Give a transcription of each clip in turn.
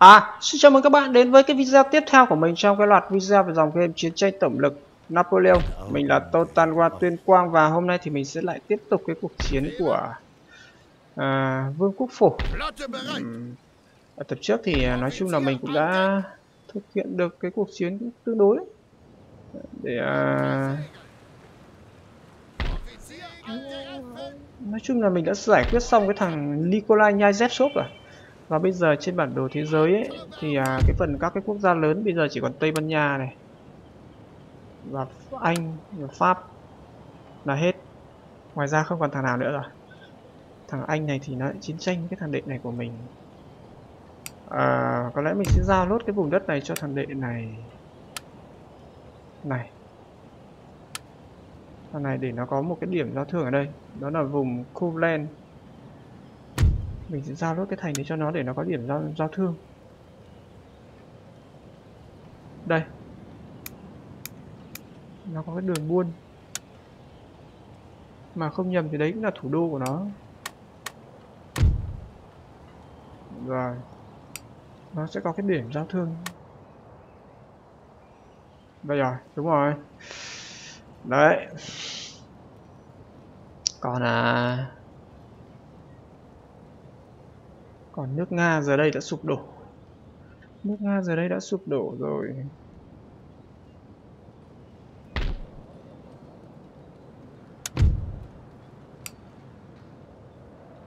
À, xin chào mừng các bạn đến với cái video tiếp theo của mình trong cái loạt video về dòng game chiến tranh tổng lực Napoleon. Mình là Totan Qua Tuyên Quang và hôm nay thì mình sẽ lại tiếp tục cái cuộc chiến của à, Vương quốc Phổ. Uhm, ở tập trước thì à, nói chung là mình cũng đã thực hiện được cái cuộc chiến tương đối để à, nói chung là mình đã giải quyết xong cái thằng Nikolai Nyazhevsov rồi à và bây giờ trên bản đồ thế giới ấy, thì à, cái phần các cái quốc gia lớn bây giờ chỉ còn Tây Ban Nha này và Anh và Pháp là hết. Ngoài ra không còn thằng nào nữa rồi. Thằng Anh này thì nó lại chiến tranh với cái thằng đệ này của mình. À, có lẽ mình sẽ giao lốt cái vùng đất này cho thằng đệ này. Này. Thằng này để nó có một cái điểm giao thương ở đây. Đó là vùng Courland mình sẽ giao nốt cái thành đấy cho nó để nó có điểm giao, giao thương. Đây. Nó có cái đường buôn. Mà không nhầm thì đấy cũng là thủ đô của nó. Rồi. Nó sẽ có cái điểm giao thương. Đây rồi đúng rồi. Đấy. Còn à còn nước Nga giờ đây đã sụp đổ. Nước Nga giờ đây đã sụp đổ rồi.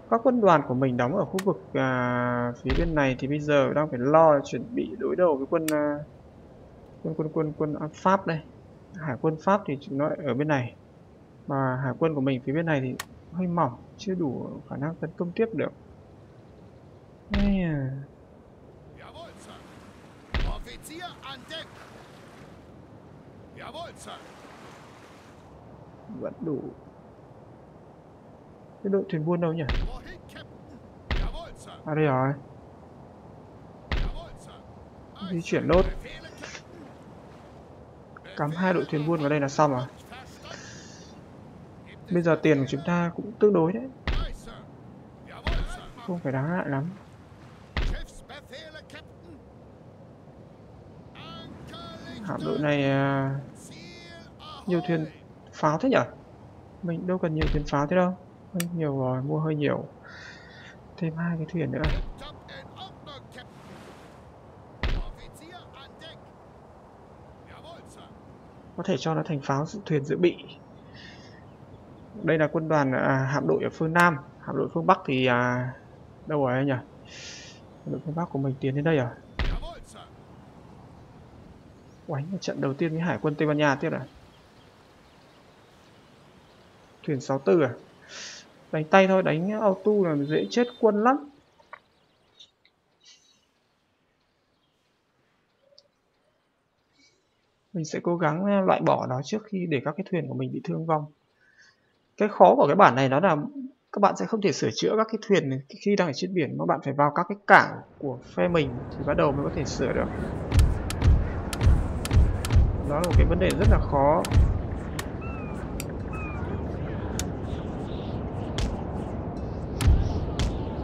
Các quân đoàn của mình đóng ở khu vực à, phía bên này thì bây giờ đang phải lo chuẩn bị đối đầu với quân à, quân quân quân quân à, Pháp đây. Hải quân Pháp thì chúng nó ở bên này. Mà hải quân của mình phía bên này thì hơi mỏng chưa đủ khả năng tấn công tiếp được. Yeah. Jawohl, Sir. Offizier an Deck. Jawohl, Sir. Vẫn đủ. Cái đội thuyền buôn đâu nhỉ? À đây rồi. Di chuyển nốt. Cắm hai đội thuyền buôn vào đây là xong. Verstanden. Bây giờ tiền của chúng ta cũng tương đối đấy. Không phải đáng ngại lắm. Hạm đội này à, nhiều thuyền pháo thế nhỉ? Mình đâu cần nhiều thuyền pháo thế đâu. Hơi nhiều rồi, mua hơi nhiều. Thêm hai cái thuyền nữa. Có thể cho nó thành pháo thuyền dự bị. Đây là quân đoàn à, hạm đội ở phương Nam. Hạm đội phương Bắc thì à, đâu rồi anh nhỉ? Hạm đội phương Bắc của mình tiến đến đây à? Quánh Oánh một trận đầu tiên với Hải quân Tây Ban Nha tiếp à? Thuyền 64 à? Đánh tay thôi, đánh auto là dễ chết quân lắm. Mình sẽ cố gắng ờ, loại bỏ nó trước khi để các cái thuyền của mình bị thương vong. Cái khó của cái bản này đó là các bạn sẽ không thể sửa chữa các cái thuyền khi đang ở trên biển mà bạn phải vào các cái cảng của phe mình thì bắt đầu mới có thể sửa được. Đó là một cái vấn đề rất là khó.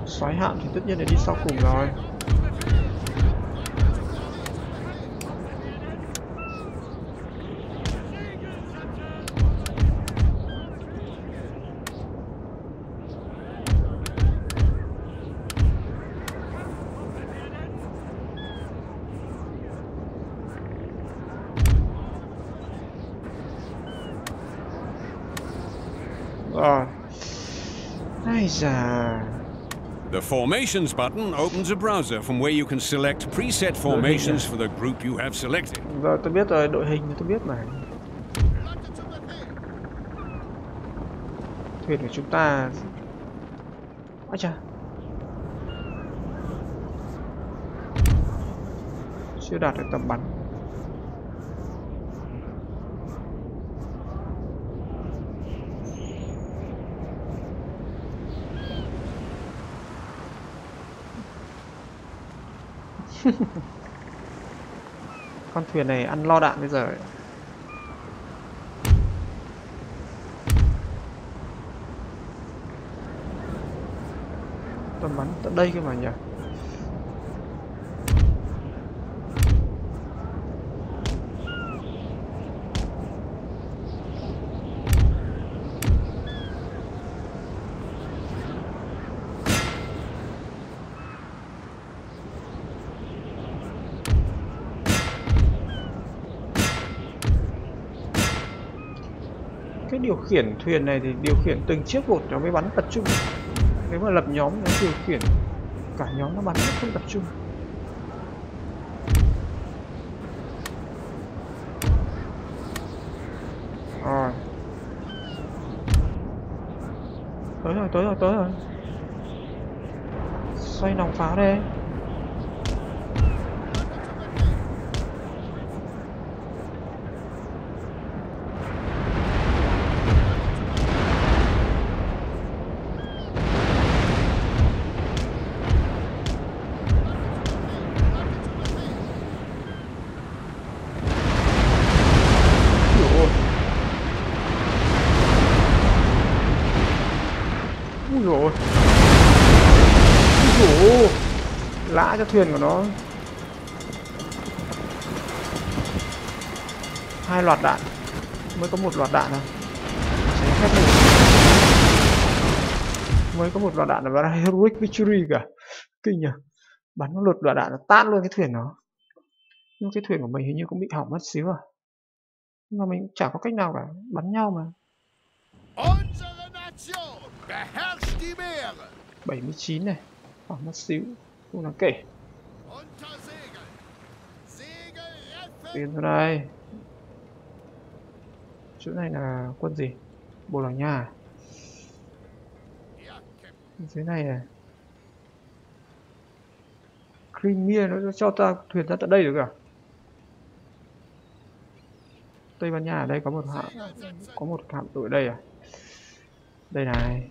Xoáy hạn thì tất nhiên là đi sau cùng. Rồi. Da. The Formations button opens a browser from where you can select preset formations for the group you have selected. Rồi tôi biết rồi, đội hình tôi biết mà. Thuyền của chúng ta Ôi chà Chưa đạt được tầm bắn Con thuyền này ăn lo đạn bây giờ ấy. tầm bắn tận đây cơ mà nhỉ điều khiển thuyền này thì điều khiển từng chiếc một nó mới bắn tập trung. Nếu mà lập nhóm nó điều khiển, cả nhóm nó bắn nó không tập trung. Rồi. Tới rồi tới rồi tới rồi. Xoay nòng pháo đây Ui dồi ôi. Ui dồi ôi. Ui dồi ôi. Lã cho thuyền của nó. Hai loạt đạn. Mới có một loạt đạn à? Mới có một loạt đạn là heroic victory cả kinh nhỉ bắn một lượt loạt đạn là tát luôn cái thuyền nó. Nhưng cái thuyền của mình hình như cũng bị hỏng mất xíu à? Nhưng mà mình cũng chả có cách nào cả. Bắn nhau mà. Unsere Nation beherrscht die Meere. 79 này. Khoảng mất xíu không đáng kể. Tiến vào đây. Chỗ này là quân gì? Bồ đào nha à? Dưới này này Crimea nó cho ta thuyền ra tận đây được à? Tây Ban Nha ở đây có một hạm có một hạm đội đây à? Đây này.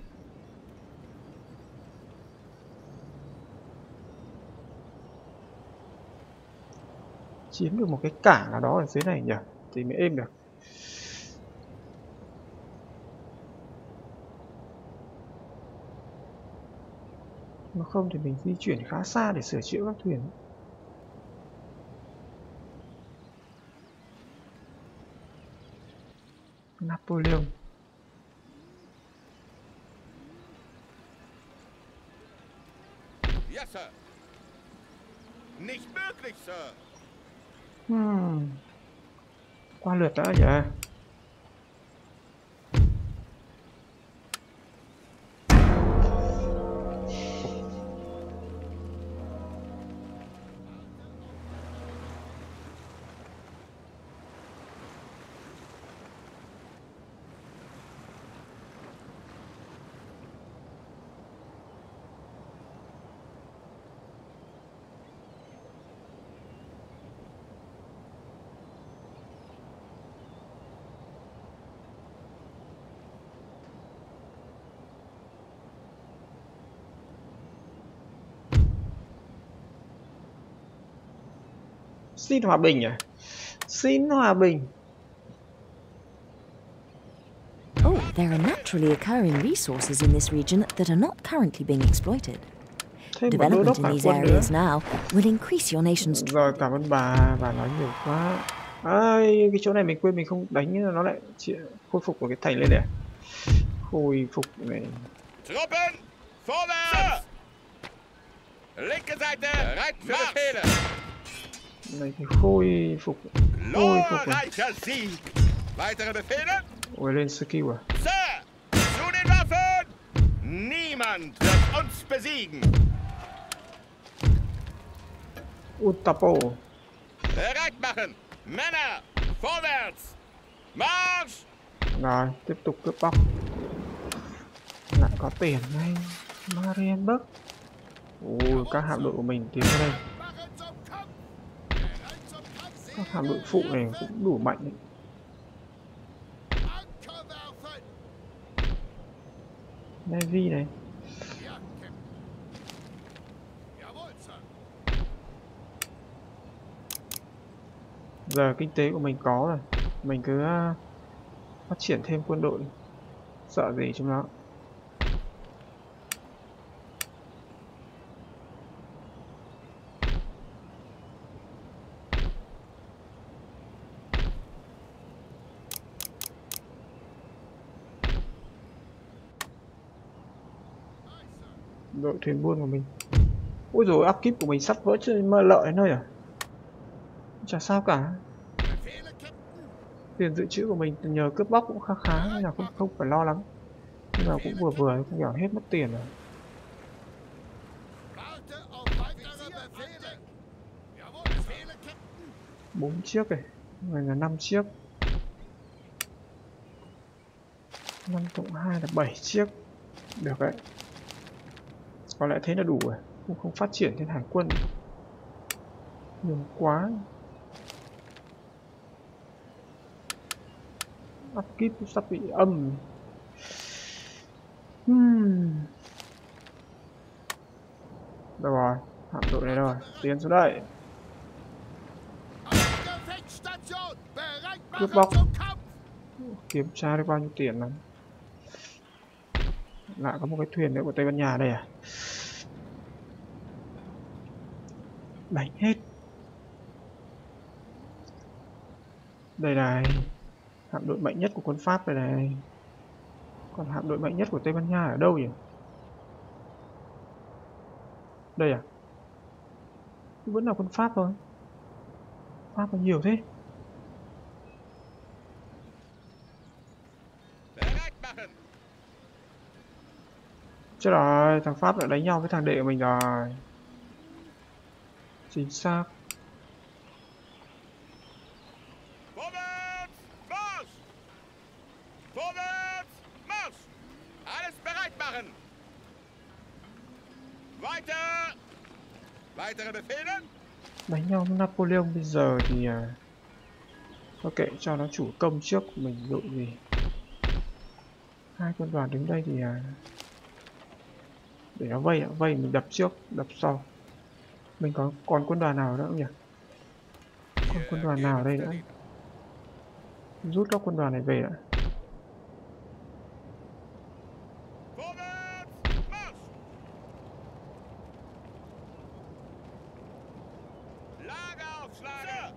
Chiếm được một cái cảng nào đó ở dưới này nhỉ thì mới êm được mà không thì mình di chuyển khá xa để sửa chữa các thuyền Napoleon Yes Sir. Nicht möglich, Sir hmm. qua lượt đã vậy xin hòa bình à xin hòa bình Oh, there are naturally occurring resources in this region that are not currently being exploited. đô Development in these quân nữa areas now will increase your nation's rồi cảm ơn bà bà nói nhiều quá ai cái chỗ này mình quên mình không đánh nó lại khôi phục của cái thành lên này khôi phục này Truppen, vorwärts! Linke Seite, bereit für Befehle. Này thì khôi phục khôi phục này. Weitere Befehle? ôi lên skill à Sir, zu den Waffen! Niemand wird uns besiegen. Utapo Bereit machen! Männer, vorwärts! Marsch! rồi tiếp tục cướp bóc lại có tiền ngay Marienburg ôi các hạm đội của mình tiến vào đây Machen zum Kampf! Bereit zum Kampf! hạm đội phụ này cũng đủ mạnh đấy. Navy này giờ kinh tế của mình có rồi mình cứ à, phát triển thêm quân đội sợ gì chúng nó đội thuyền buôn của mình. Ôi rồi áp kíp của mình sắp vỡ chơi mơ lợi nơi à? Chả sao cả. Tiền dự trữ của mình nhờ cướp bóc cũng khá khá, nên là không không phải lo lắng nhưng mà cũng vừa vừa không kiểu hết mất tiền rồi. Bốn chiếc này này là năm chiếc. Năm cộng hai là bảy chiếc. Được đấy có lẽ thế là đủ rồi. Cũng không phát triển thêm hải quân. Nhiều quá. Upkeep sắp bị âm. Hmm. đâu rồi? Hạm đội này rồi? Tiến xuống đây. Cướp bóc. Kiểm tra được bao nhiêu tiền lắm? Lại có một cái thuyền nữa của Tây Ban Nha đây à? Đánh hết. Đây này hạm đội mạnh nhất của quân Pháp đây này. Còn hạm đội mạnh nhất của Tây Ban Nha ở đâu nhỉ? Đây à? Vẫn là quân Pháp thôi. Pháp còn nhiều thế. Chết rồi, thằng Pháp lại đánh nhau với thằng đệ của mình rồi Chính xác Vorwärts, Marsch! Vorwärts, Marsch! Alles bereit machen! Weiter! Weitere Befehle? Đánh nhau với Napoleon bây giờ thì à, Thôi kệ cho nó chủ công trước mình đội gì. Hai quân đoàn đứng đây thì à, Để nó vây vây mình đập trước, đập sau Mình có còn quân đoàn nào nữa không nhỉ? Còn quân đoàn nào đây nữa? Rút các quân đoàn này về đã! Sir!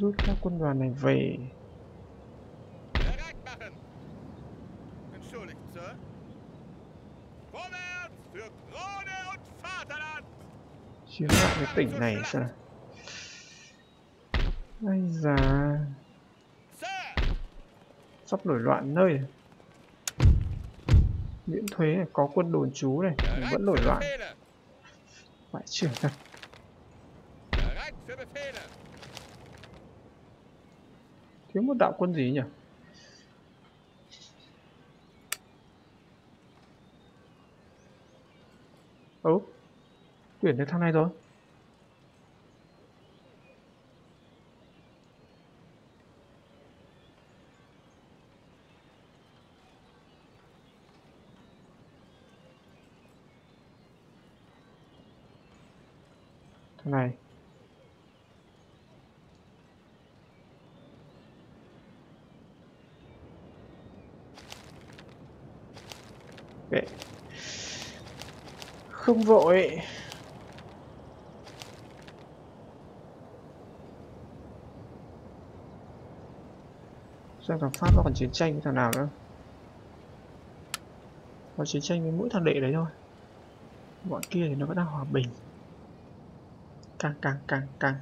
Rút các quân đoàn này về Bereit machen! Entschuldigt, Sir. Vorwärts für Krone und Vaterland! chiếm lại cái tỉnh này xem Ây da sắp nổi loạn nơi. Này. miễn thuế này, có quân đồn trú này vẫn nổi loạn. Phải trưởng thật. Thiếu một đạo quân gì nhỉ? Ố tuyển được thằng này rồi thằng này kệ không vội. Xem thằng Pháp nó còn chiến tranh với thằng nào nữa. Nó chiến tranh với mỗi thằng đệ đấy thôi. Bọn kia thì nó vẫn đang hòa bình. Càng càng càng càng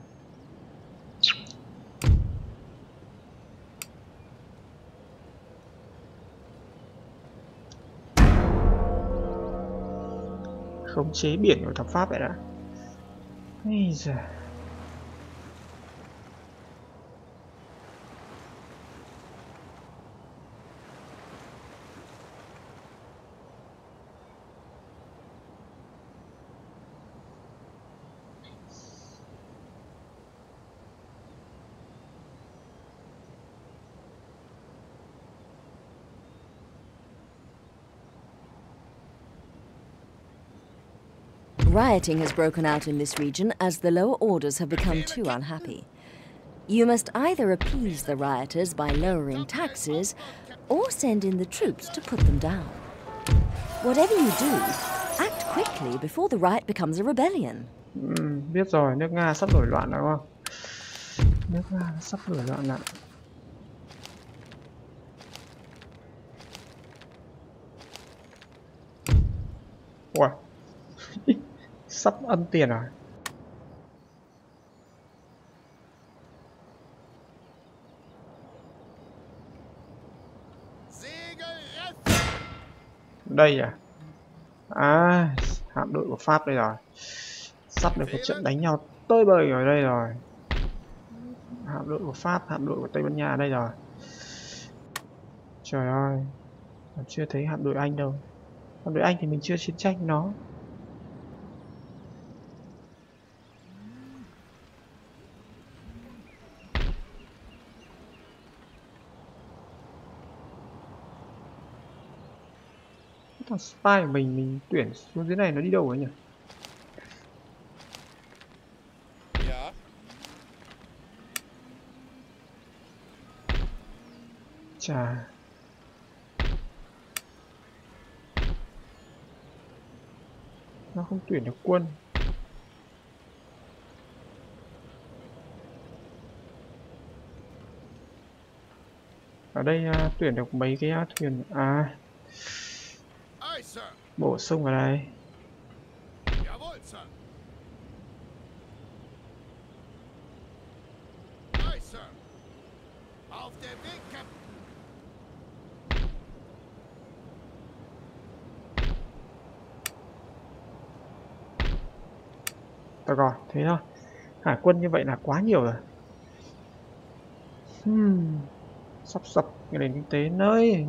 khống chế biển của thập Pháp vậy đã Ây giời. Rioting has broken out in this region as the lower orders have become too unhappy. You must either appease the rioters by lowering taxes or send in the troops to put them down. Whatever you do, act quickly before the riot becomes a rebellion. Ừm, biết rồi, nước Nga sắp nổi loạn rồi không? Nước Nga sắp nổi loạn lại. Ủa? Sắp âm tiền rồi. Đây à? À hạm đội của pháp đây rồi. Sắp được một trận đánh nhau tơi bời ở đây rồi. Hạm đội của pháp, hạm đội của tây ban nha đây rồi. Trời ơi, còn chưa thấy hạm đội anh đâu. Hạm đội anh thì mình chưa chiến tranh nó. Thằng spy của mình mình tuyển xuống dưới này nó đi đâu rồi nhỉ? Chà. Nó không tuyển được quân. Ở đây uh, tuyển được mấy cái uh, thuyền? À bổ sung vào đây Được rồi, thế thôi. Hải quân như vậy là quá nhiều rồi. Hmm. Sắp sập cái nền kinh tế nơi.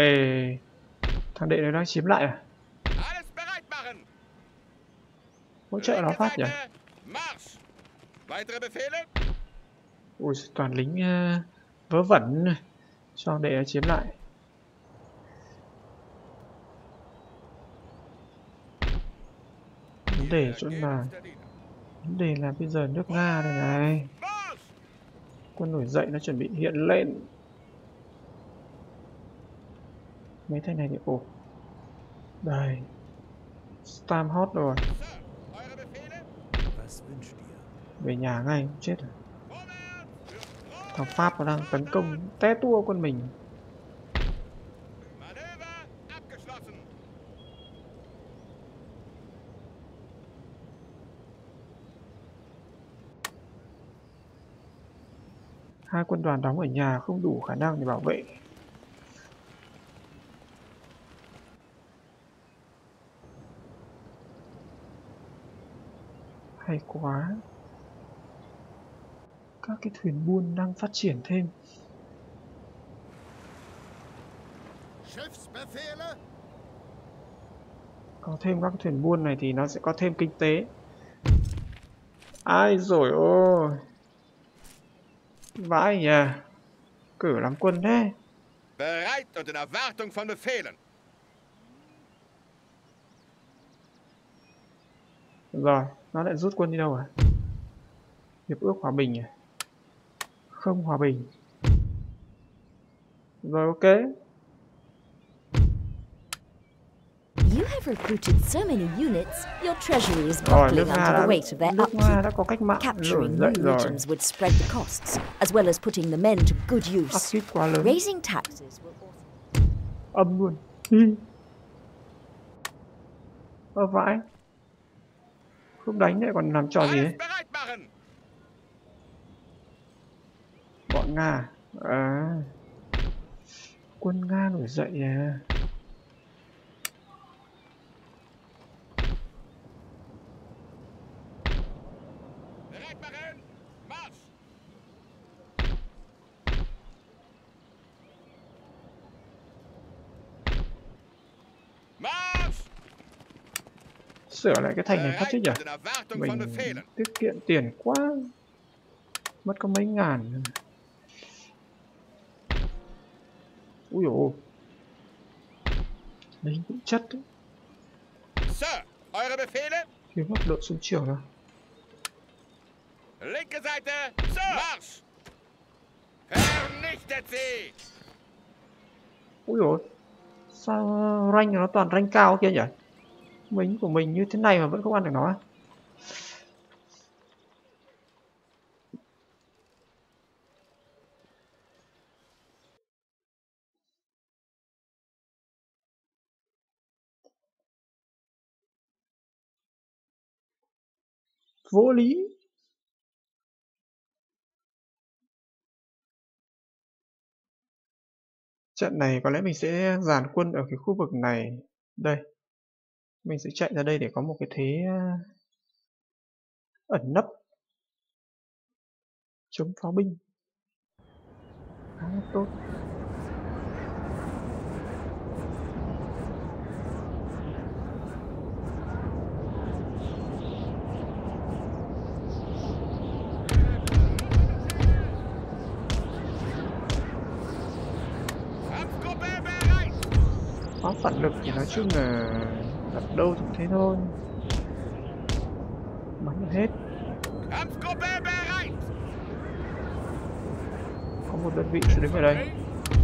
Ê, thằng đệ này đang chiếm lại à? Hỗ trợ nó phát nhỉ? Ui, toàn lính uh, vớ vẩn này. cho đệ nó chiếm lại. Vấn đề chỗ là vấn đề là bây giờ nước Nga đây này. Quân nổi dậy nó chuẩn bị hiện lên mấy thằng này thì ổn đây. Stam hot rồi. Về nhà ngay, chết rồi. Thằng Pháp nó đang tấn công, té tua quân mình. Hai quân đoàn đóng ở nhà không đủ khả năng để bảo vệ. Hay quá. Các cái thuyền buôn đang phát triển thêm. Có thêm các thuyền buôn này thì nó sẽ có thêm kinh tế. Ai rồi ôi. Vãi nhỉ cử làm quân thế. Bereit und in Erwartung von Befehlen. rồi nó lại rút quân đi đâu à? Hiệp ước hòa bình à? Không hòa bình. Rồi ok. You have recruited so many units, your treasury is rồi buckling under the weight of their upkeep. Capturing new rồi. regions would spread the costs, as well as putting the men to good use. Raising taxes will also âm luôn. Ơ vãi không đánh lại còn làm trò gì ấy? Bọn nga à? Quân nga nổi dậy à Bereit machen. Marsch. Marsch sửa lại cái thành này phát chứ Bereit nhỉ? mình tiết kiệm tiền quá. Mất có mấy ngàn. Ui dồi lính cũng chất đấy thiếu mất đội xuống chiều rồi Linke Seite. Marsch. Vernichtet sie. ui dồi sao rank nó toàn rank cao kia nhỉ Lính của mình như thế này mà vẫn không ăn được nó. À? Vô lý. Trận này có lẽ mình sẽ dàn quân ở cái khu vực này. Đây. Mình sẽ chạy ra đây để có một cái thế ờ, ẩn nấp. Chống pháo binh. Khá là tốt. Pháo phản lực thì nói chung là đâu cũng thế thôi. Bắn hết. Có một đơn vị sẽ đứng ở đây.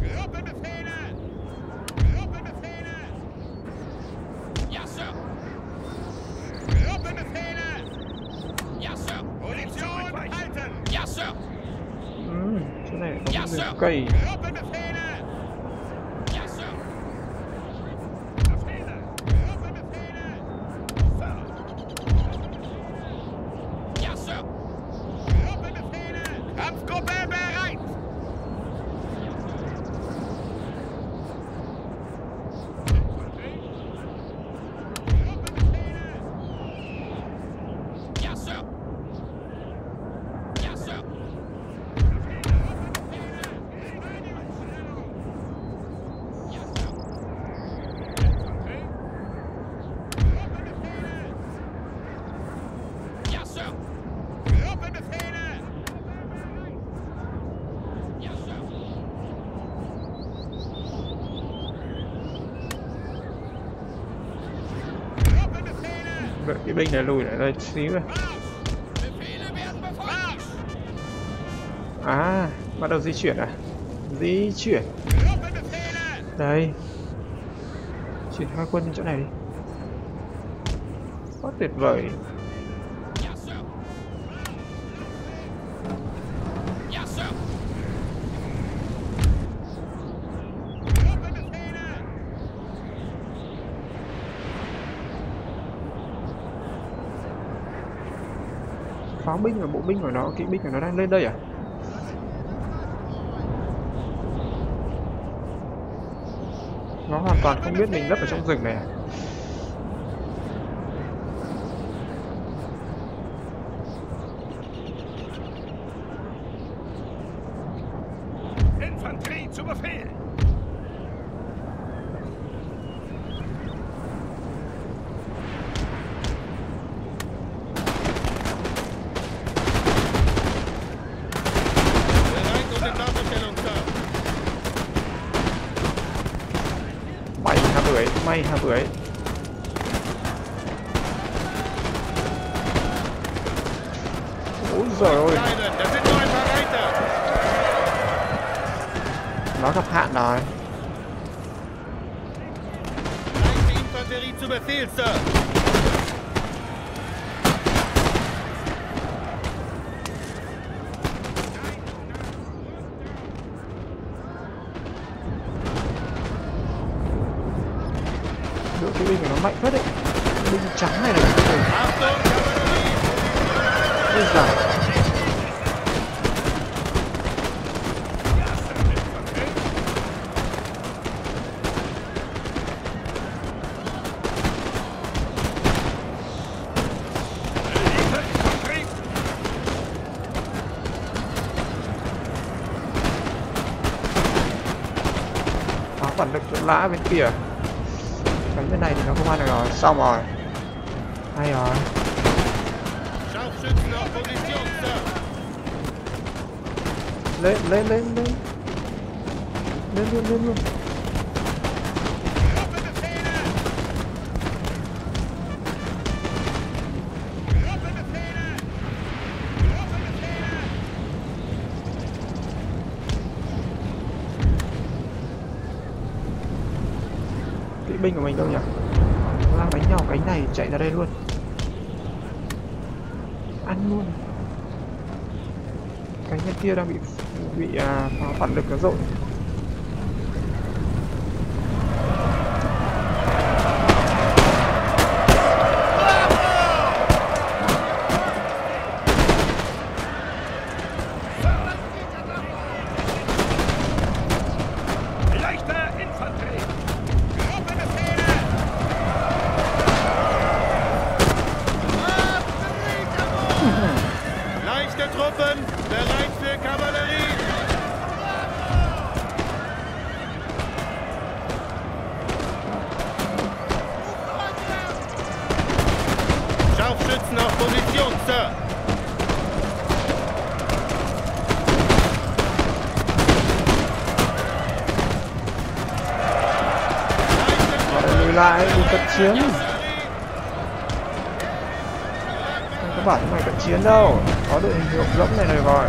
Gruppenbefehle! Gruppenbefehle! Ja, Sir! Gruppenbefehle! Ja, Sir! Position halten! Ja, Sir! Ừ, chỗ này có Dạ, một sir. rừng cây. Gruppenbefehle! Ja, Sir! Befehle! Gruppenbefehle! Sir! Ja, Sir! Gruppenbefehle! Kampfgruppe bereit! Gruppenbefehle! Ja, Sir! Ja, Sir! Ja, Sir. Gruppenbefehle. Ja, Sir. Gruppenbefehle. Đợi cái binh này lùi lại đây xíu rồi. À, bắt đầu di chuyển à? Di chuyển. Đây. Chuyển hai quân đến chỗ này đi. Quá tuyệt vời. Ja, Sir. Ja, Sir. Gruppenbefehle. Pháo binh và bộ binh của nó, kỵ binh của nó đang lên đây à? Nó hoàn toàn không biết mình nấp ở trong rừng này à? Infanterie zu Befehl. Bereit und in Waffenstellung, Sir. May ha bưởi, may ha bưởi. Ôi giời ơi, Kleinen, das sind nur ein paar Reiter. nó gặp hạn rồi. Leichte Infanterie zu Befehl, Sir. Đội kỵ binh của nó mạnh phết đấy. Binh trắng này là ôi Achtung, Kavallerie. ôi giời. Pháo phản lực chỗ lã bên kia. Cánh bên này thì nó không ăn được rồi. Xong rồi. Hay rồi. Lên lên lên lên lên luôn lên luôn chạy ra đây luôn. Ăn luôn. Cái nhân kia đang bị bị à, phá phản lực nó dội chiến. Không có bản mày cận chiến đâu. Có đội hình rộng rỗng này này rồi.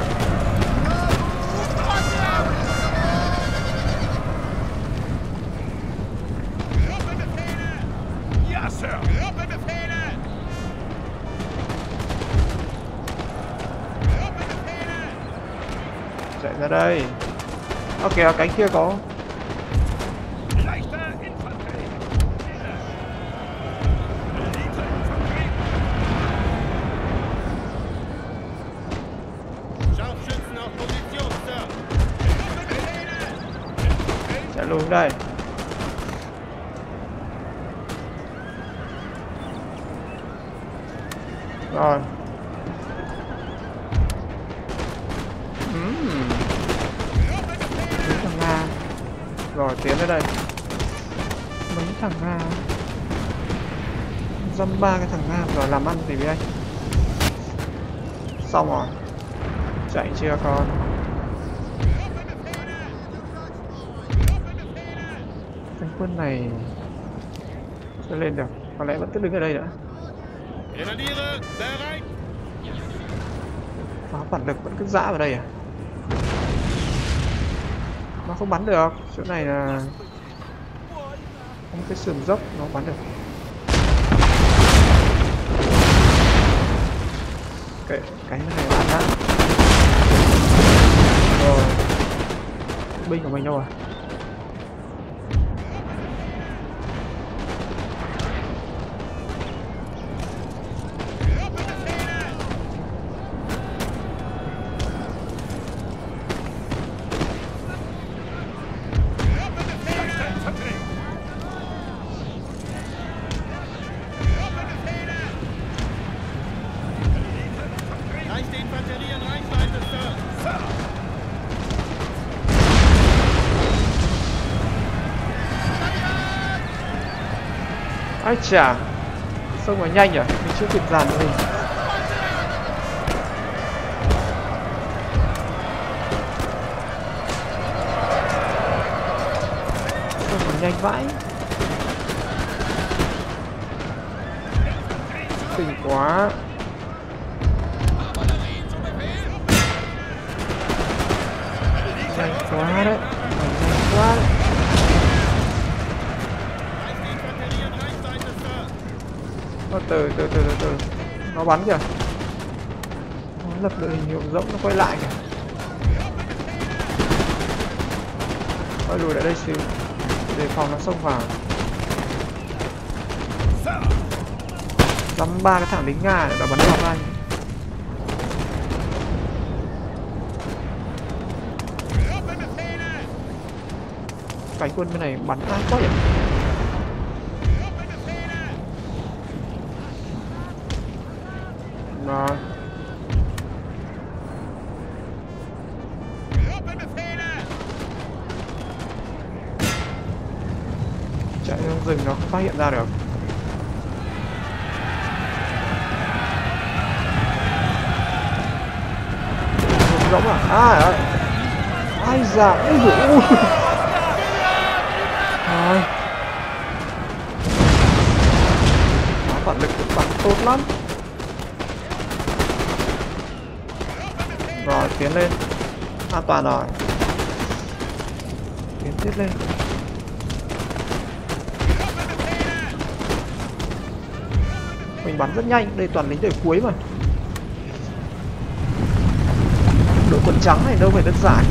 Chạy ra đây. Ok, cánh kia có. Rồi. Ừm. mấy thằng nga rồi tiến tới đây. Mấy thằng nga dăm ba cái thằng nga rồi làm ăn gì với anh? Xong rồi. Chạy chưa con? Cánh quân này chưa lên được. Có lẽ vẫn cứ đứng ở đây nữa nó phá phản lực vẫn cứ dã vào đây à? Nó không bắn được, chỗ này là không cái sườn dốc nó bắn được. Cái cánh này bắn đã. Rồi. Binh của mình đâu rồi à? Ai chà. Xông vào nhanh nhỉ? Mình chưa kịp dàn mình, xông vào nhanh vãi? Kinh quá. Bắn kìa. Nó lập đội hình hiệu rỗng nó quay lại kìa. Quay lùi lại đây xíu. Để phòng nó xông vào. Lắm ba cái thằng lính nga đã bắn vào anh cánh quân bên này bắn ác quá vậy Gruppenbefehle! nó Gruppenbefehle! chạy trong rừng nó không phát hiện ra được. Rộng rỗng à? à? À ai dạ ui dồi ôi Rồi. Nó phản lực cũng bắn tốt lắm. Rồi, tiến lên. An toàn rồi. Tiến tiếp lên. Mình bắn rất nhanh. Đây toàn lính đời cuối mà. Đội quần trắng này đâu phải đơn giản.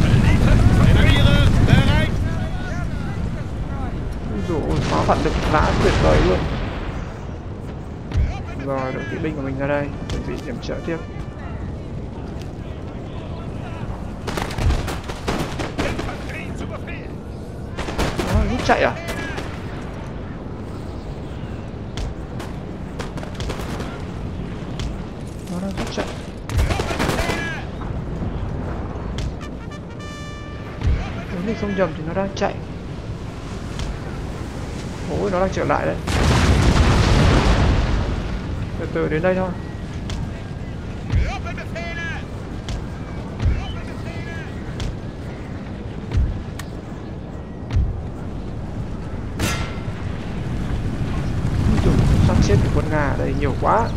Grenadiere phá ôi, phản lực lã tuyệt vời luôn. Rồi, đội kỵ binh của mình ra đây. Chuẩn bị điểm trợ tiếp. Rút chạy à? Nhầm thì nó đang chạy. Ôi, nó đang trở lại đấy Từ từ đến đây thôi. Gruppenbefehle! Sắp xếp của quân Nga ở đây nhiều quá.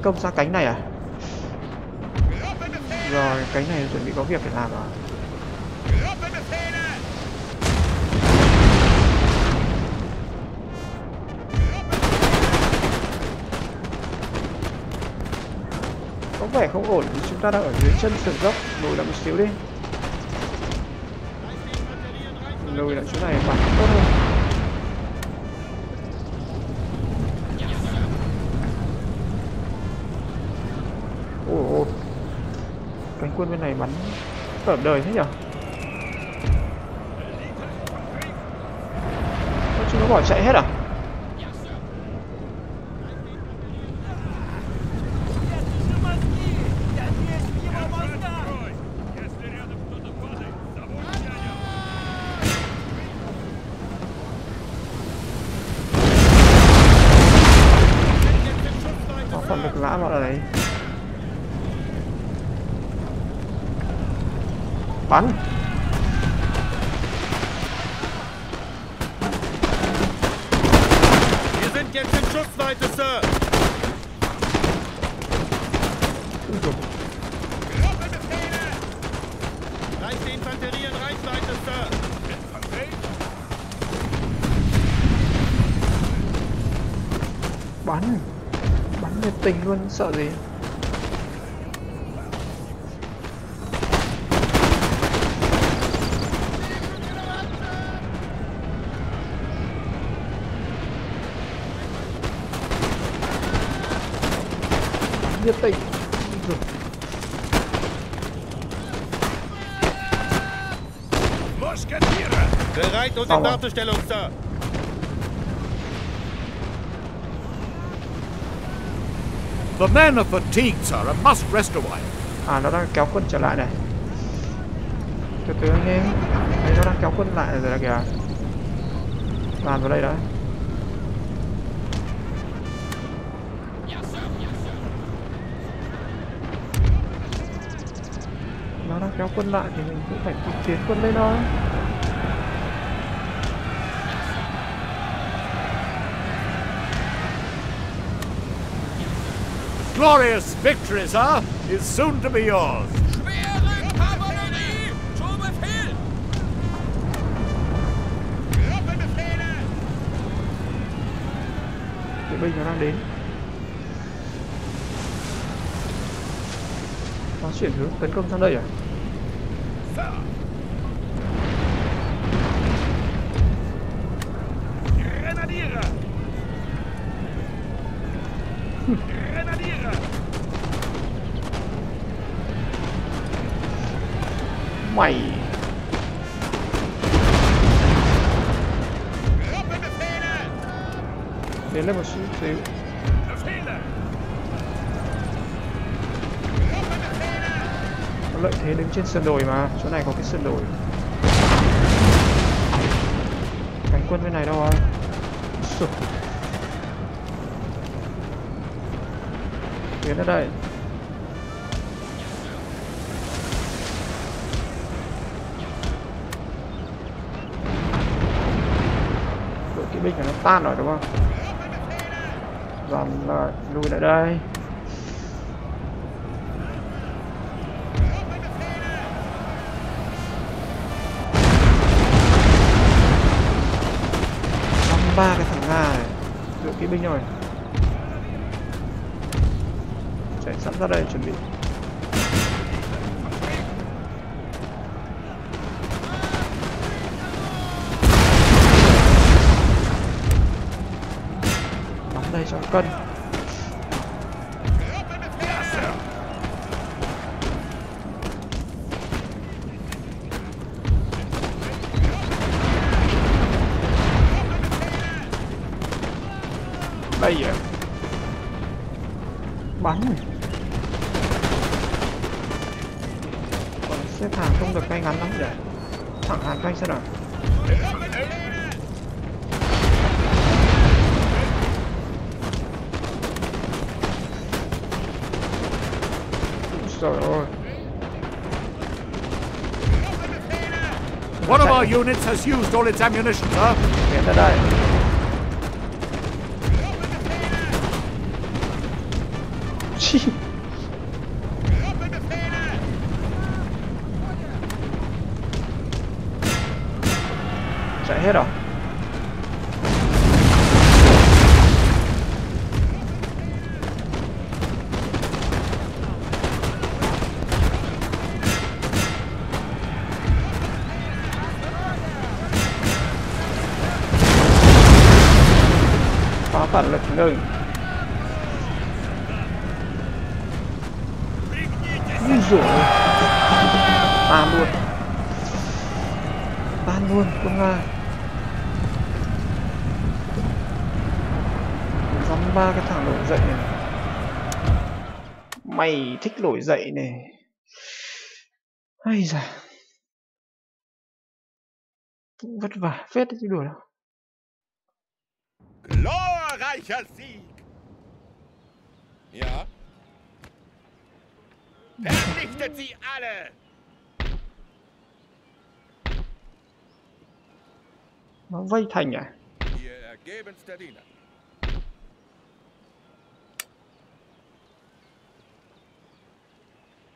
Tấn công sang cánh này à? Rồi, cánh này chuẩn bị có việc để làm à? Có vẻ không ổn vì chúng ta đang ở dưới chân sườn dốc. Lùi lại một xíu đi. Lùi lại chỗ này khoảng. tốt hơn quân bên này bắn tởm đời thế nhở? Chúng nó bỏ chạy hết à? Infanterie in Reichweite, Sir. Bắn. Bắn nhiệt tình luôn sợ gì? Nhiệt tình Ui dồi, Musketiere! Bereit und in. Wartestellung, Sir. The men are fatigued, sir, and must rest a while. à nó đang kéo quân trở lại này từ từ anh em đấy nó đang kéo quân lại rồi kìa làm vào đây đã nó đang kéo quân lại thì mình cũng phải tiến quân lên thôi Glorious victory, sir, is soon to be yours. Schwere Kavallerie! Zu Befehl! Gruppenbefehle! kỵ binh nó đang đến nó chuyển hướng tấn công sang đây à sườn đồi mà. Chỗ này có cái sườn đồi. Cánh quân bên này đâu rồi Sụt. tiến ra đây. Đội kỵ binh này nó tan rồi, đúng không? Dàn lại, lùi lại đây. Đội kỵ binh đây vậy bắn này còn xếp hàng không được ngay ngắn lắm để thẳng hàng canh xem nào? Trời ơi. One of our units has used all its ammunition, sir. Tới đây Chạy hết rồi. Phá phản lực ngừng Ui dồi. Tan luôn. Tan luôn con Nga Dám ba cái thằng nổi dậy này Mày thích nổi dậy này Ây da Vất vả phết chứ đùa đâu Glorreicher Sieg! Ja? Vernichtet sie alle! Nó vây thành à Wir ergeben's der Diener.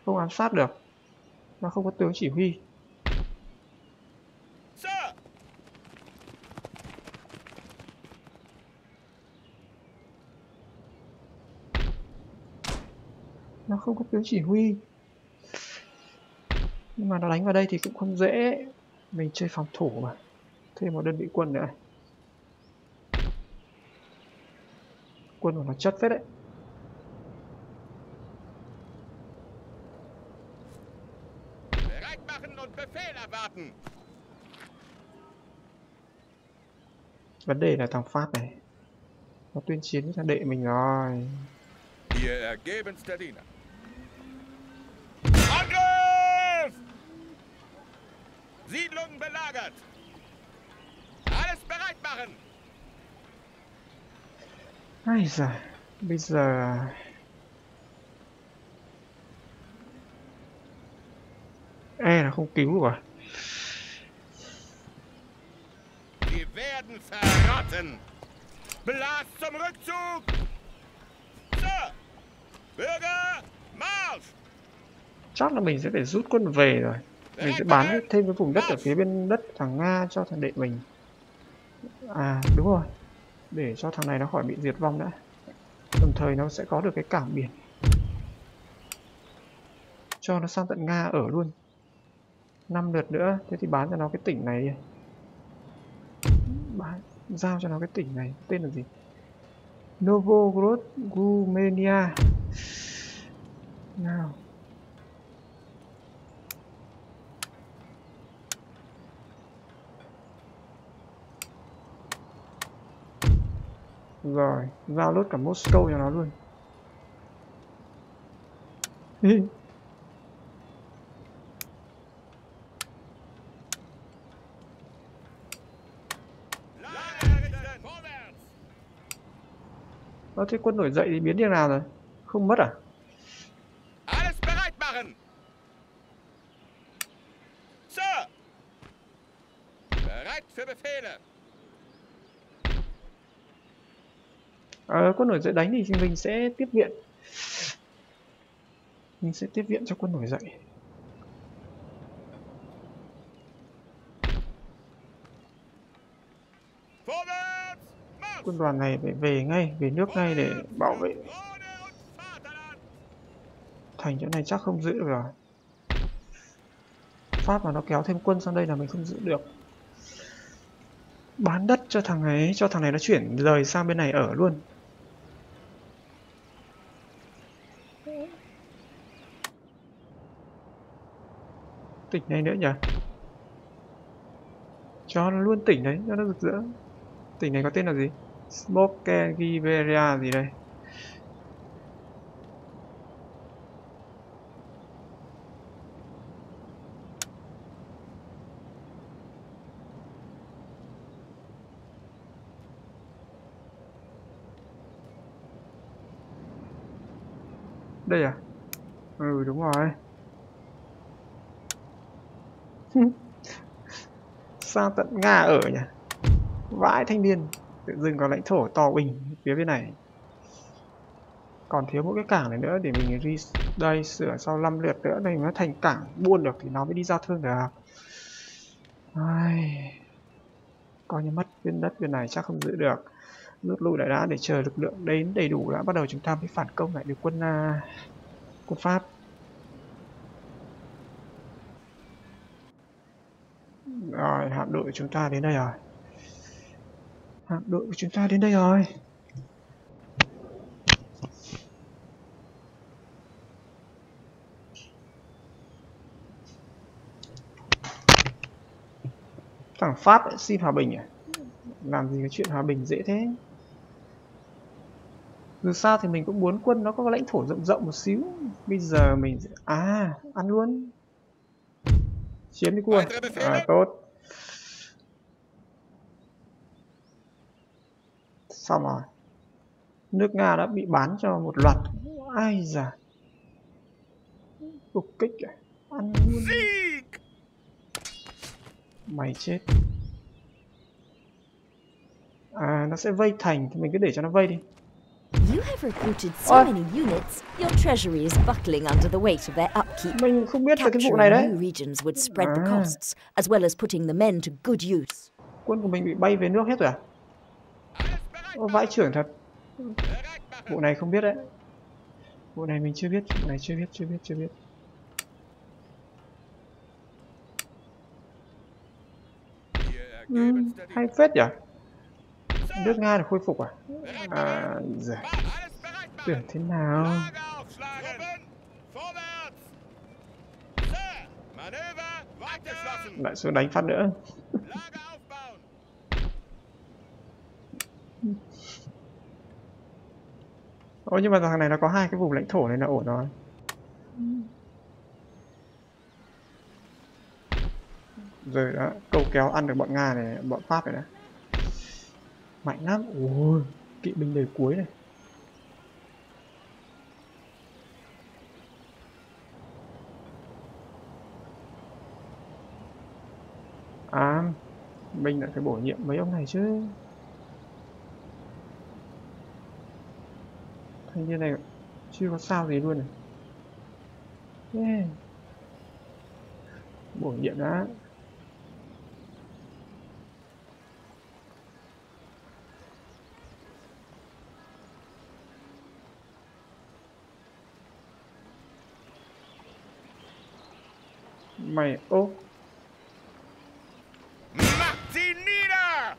Không ám sát được. Nó không có tướng chỉ huy. Nó không có tướng chỉ huy. Nhưng mà nó đánh vào đây thì cũng không dễ. Mình chơi phòng thủ mà. Thêm một đơn vị quân nữa quân của nó chất phết đấy Bereit machen und Vấn đề là thằng pháp này nó tuyên chiến với thằng đệ mình rồi. Angriff! Siedlung belagert! Alles bereit machen! ai giời bây giờ e là không cứu rồi Sie werden verrotten! Blas zum Rückzug! Sir! Bürger, Marsch! chắc là mình sẽ phải rút quân về rồi mình sẽ bán thêm cái vùng đất ở phía bên đất thằng nga cho thằng đệ mình à đúng rồi để cho thằng này nó khỏi bị diệt vong đã đồng thời nó sẽ có được cái cảng biển cho nó sang tận nga ở luôn năm lượt nữa thế thì bán cho nó cái tỉnh này đi bán giao cho nó cái tỉnh này tên là gì? Novogrod Gumenia nào. Rồi, giao lốt cả Moscow cho nó luôn. Nó thế quân nổi dậy thì biến như nào rồi? Không mất à? Ờ, quân nổi dậy đánh thì mình sẽ tiếp viện. Mình sẽ tiếp viện cho quân nổi dậy. Vorwärts! Marsch! Quân đoàn này phải về ngay, về nước ngay để bảo vệ thành chỗ này chắc không giữ được rồi. Pháp mà nó kéo thêm quân sang đây là mình không giữ được. Bán đất cho thằng ấy, cho thằng này nó chuyển rời sang bên này ở luôn. Tỉnh này nữa nhỉ? Cho nó luôn tỉnh đấy, cho nó rực rỡ. Tỉnh này có tên là gì? Smoke Giberia gì đây? Đây à? Ừ đúng rồi. Sao tận Nga ở nhỉ? Vãi thanh niên, tự dưng có lãnh thổ to bình phía bên này. Còn thiếu mỗi cái cảng này nữa để mình đi đây sửa sau 5 lượt nữa đây mới thành cảng buôn được thì nó mới đi giao thương được. Ai... Coi như mất viên đất bên này chắc không giữ được rút lui lại đã để chờ lực lượng đến đầy đủ đã bắt đầu chúng ta mới phản công lại được quân uh, quân pháp rồi hạm đội chúng ta đến đây rồi hạm đội của chúng ta đến đây rồi. Thằng pháp lại xin hòa bình à? Làm gì cái chuyện hòa bình dễ thế? Dù sao thì mình cũng muốn quân nó có lãnh thổ rộng rộng một xíu. Bây giờ mình à ăn luôn. Chiếm đi quân à tốt xong rồi nước nga đã bị bán cho một loạt ai già phục kích à ăn luôn mày chết à nó sẽ vây thành thì mình cứ để cho nó vây đi You have recruited so Ôi. many units, your treasury is buckling under the weight of their upkeep. mình không biết về cái vụ này đấy new regions would spread the À. costs, as well as putting the men to good use. quân của mình bị bay về nước hết rồi à! Ô, vãi trưởng thật. Bộ vụ này không biết đấy. Vụ này mình chưa biết vụ này chưa biết chưa biết chưa biết. Ừ, hay phết nhỉ nước nga được khôi phục à? À dạ. Tưởng thế nào? Lại xuống đánh phát nữa. Ôi, nhưng mà thằng này nó có hai cái vùng lãnh thổ này là ổn rồi. Rồi đó, câu kéo ăn được bọn nga này, bọn pháp này đã mạnh lắm. Ôi, kỵ binh đời cuối này. À mình lại phải bổ nhiệm mấy ông này chứ. Hình như này, chưa có sao gì luôn này yeah. bổ nhiệm đã mày, ô Macht sie nieder!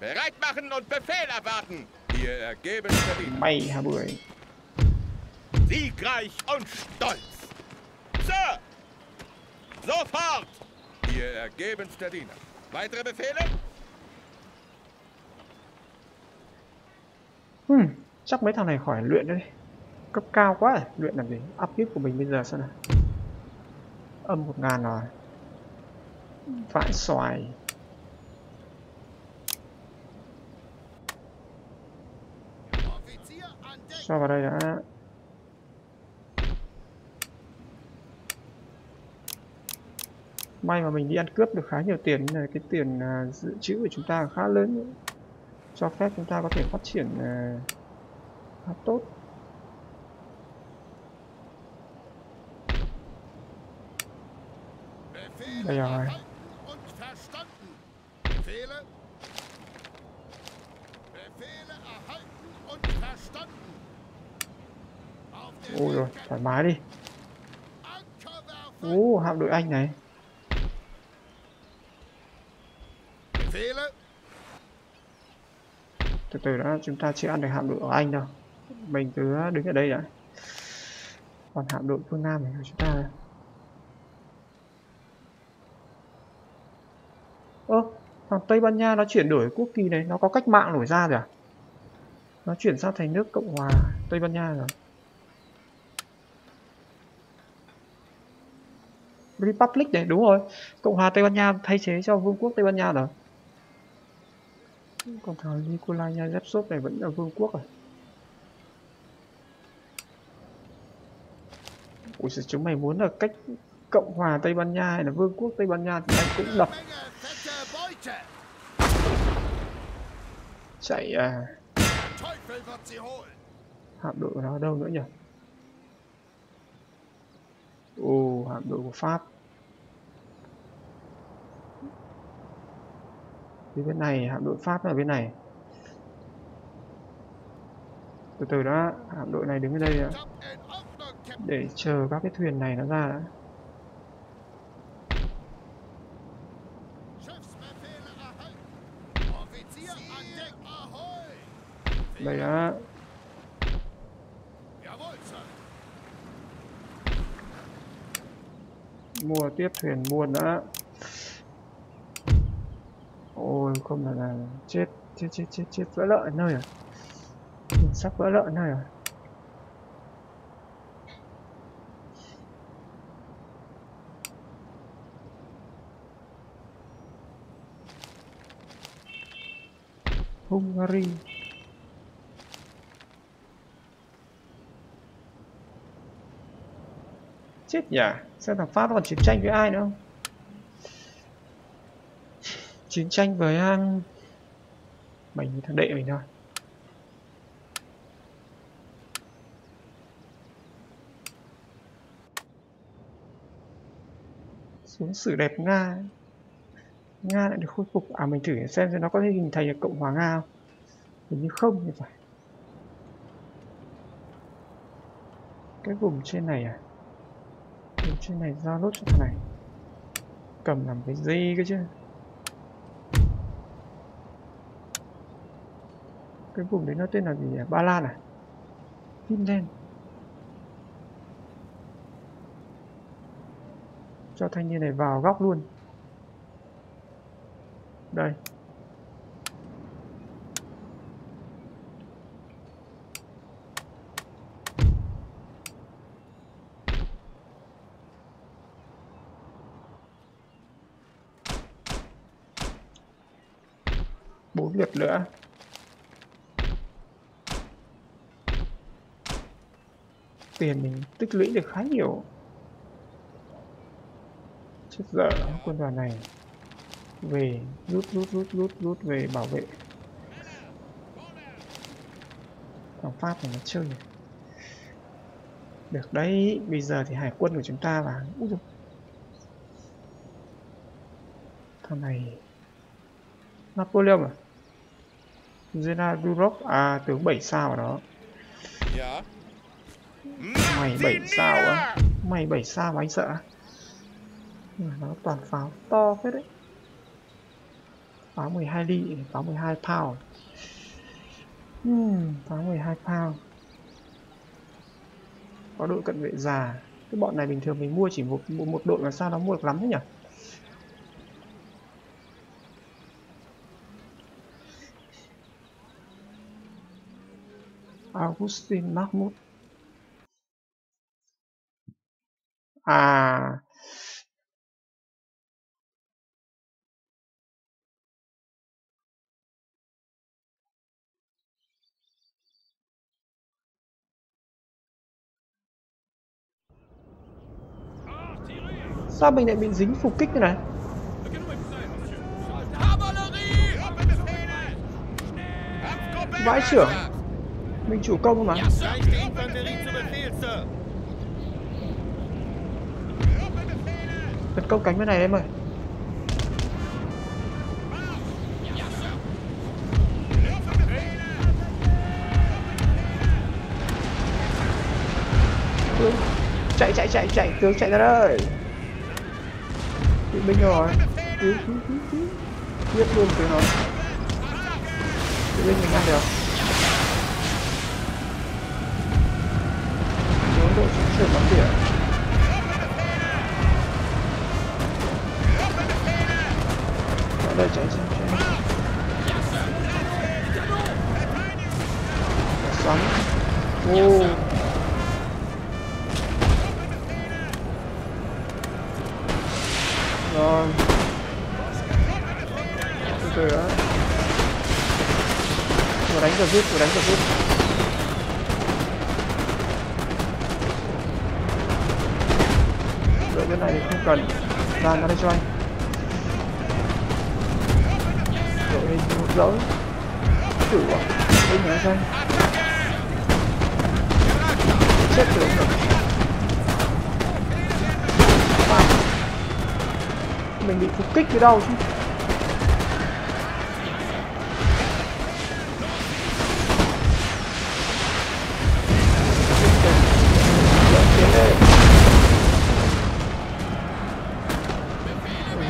Bereit machen und Befehl erwarten! Wir ergeben Berlin. mày hả bưởi Siegreich und stolz! Sir! Sofort! Wir ergeben Stadina. Weitere Befehle? hmm, chắc mấy thằng này khỏi luyện đây cấp cao quá à. luyện làm gì upkeep của mình bây giờ xem nào âm một ngàn rồi vãi xoài sao vào đây đã? May mà mình đi ăn cướp được khá nhiều tiền nên là cái tiền uh, dự trữ của chúng ta khá lớn. Cho phép chúng ta có thể phát triển uh, khá tốt. Đây rồi. erhalten und verstanden. Befehle? Befehle erhalten und verstanden. Auf der ôi rồi, thoải mái đi. Anker ô hạm đội anh này. Từ từ đã, chúng ta chưa ăn được hạm đội ở anh đâu. Mình cứ đứng ở đây đã. Còn hạm đội phương nam này của chúng ta ơ, thằng tây ban nha nó chuyển đổi quốc kỳ này, nó có cách mạng nổi ra rồi à? Nó chuyển sang thành nước cộng hòa tây ban nha rồi. Republic này, đúng rồi. Cộng hòa tây ban nha thay thế cho vương quốc tây ban nha rồi còn thằng Nikolai Zepsov này vẫn là vương quốc rồi. Ủa sao chúng mày muốn là cách Cộng hòa Tây Ban Nha hay là vương quốc Tây Ban Nha thì anh cũng đập. Chạy à. Hạm đội của nó đâu nữa nhỉ? Ồ, hạm đội của Pháp. Phía bên này, hạm đội Pháp ở bên này từ từ đã, hạm đội này đứng ở đây đã. Để chờ các cái thuyền này nó ra đã. Đây đã mua tiếp thuyền buôn đã ôi không là, là chết chết chết chết chết vỡ lợn nơi rồi à? sắp vỡ lợn nơi rồi à? Hungary. Chết nhỉ? Sao thằng Pháp còn chiến tranh với ai nữa không? Chiến tranh với um, mình thằng đệ mình thôi. Xuống sử đẹp Nga. Nga lại được khôi phục. À mình thử xem xem nó có thể hình thành được Cộng hòa Nga không? Hình như không thì phải. Cái vùng trên này à? Vùng trên này giao lốt cho thằng này. Cầm làm cái gì cơ chứ? Cái vùng đấy nó tên là gì nhỉ? Ba Lan à? Finland cho thanh niên này vào góc luôn đây bốn lượt nữa tiền mình tích lũy được khá nhiều chết dở quân đoàn này về rút rút rút rút rút về bảo vệ thằng pháp này nó chơi này. được đấy, bây giờ thì hải quân của chúng ta và Úi dồi. thằng này Napoleon à General Durov à tướng 7 sao ở đó yeah mày 7 sao á? Mày 7 sao mà anh sợ? Nhưng mà nó toàn pháo to phết đấy. Pháo 12 ly pháo 12 pound. Hmm, pháo 12 pound. Có đội cận vệ già. Cái bọn này bình thường mình mua chỉ một một, một đội mà sao nó mua được lắm thế nhỉ Augustin Mahmoud. À. Sao mình lại bị dính phục kích như này? Vãi trưởng mình chủ công mà Gleich die Infanterie zu Befehl, Sir tấn công cánh bên này em ơi tướng chạy chạy chạy chạy, tướng chạy ra đây. Bị binh rồi. Cứu cứu cứu cứu giết luôn tướng nó bị binh mình ăn được. Bốn độ chiến trường bắn tỉa ở đây chạy chạy chạy xoắn ô rồi. Từ từ đã. Vừa đánh vừa rút vừa đánh vừa rút đội cái này thì không cần. Ra ra đây cho anh lỗi, hình đi dấu chủ nhớ chết được rồi. Mà mình bị phục kích từ đâu chứ?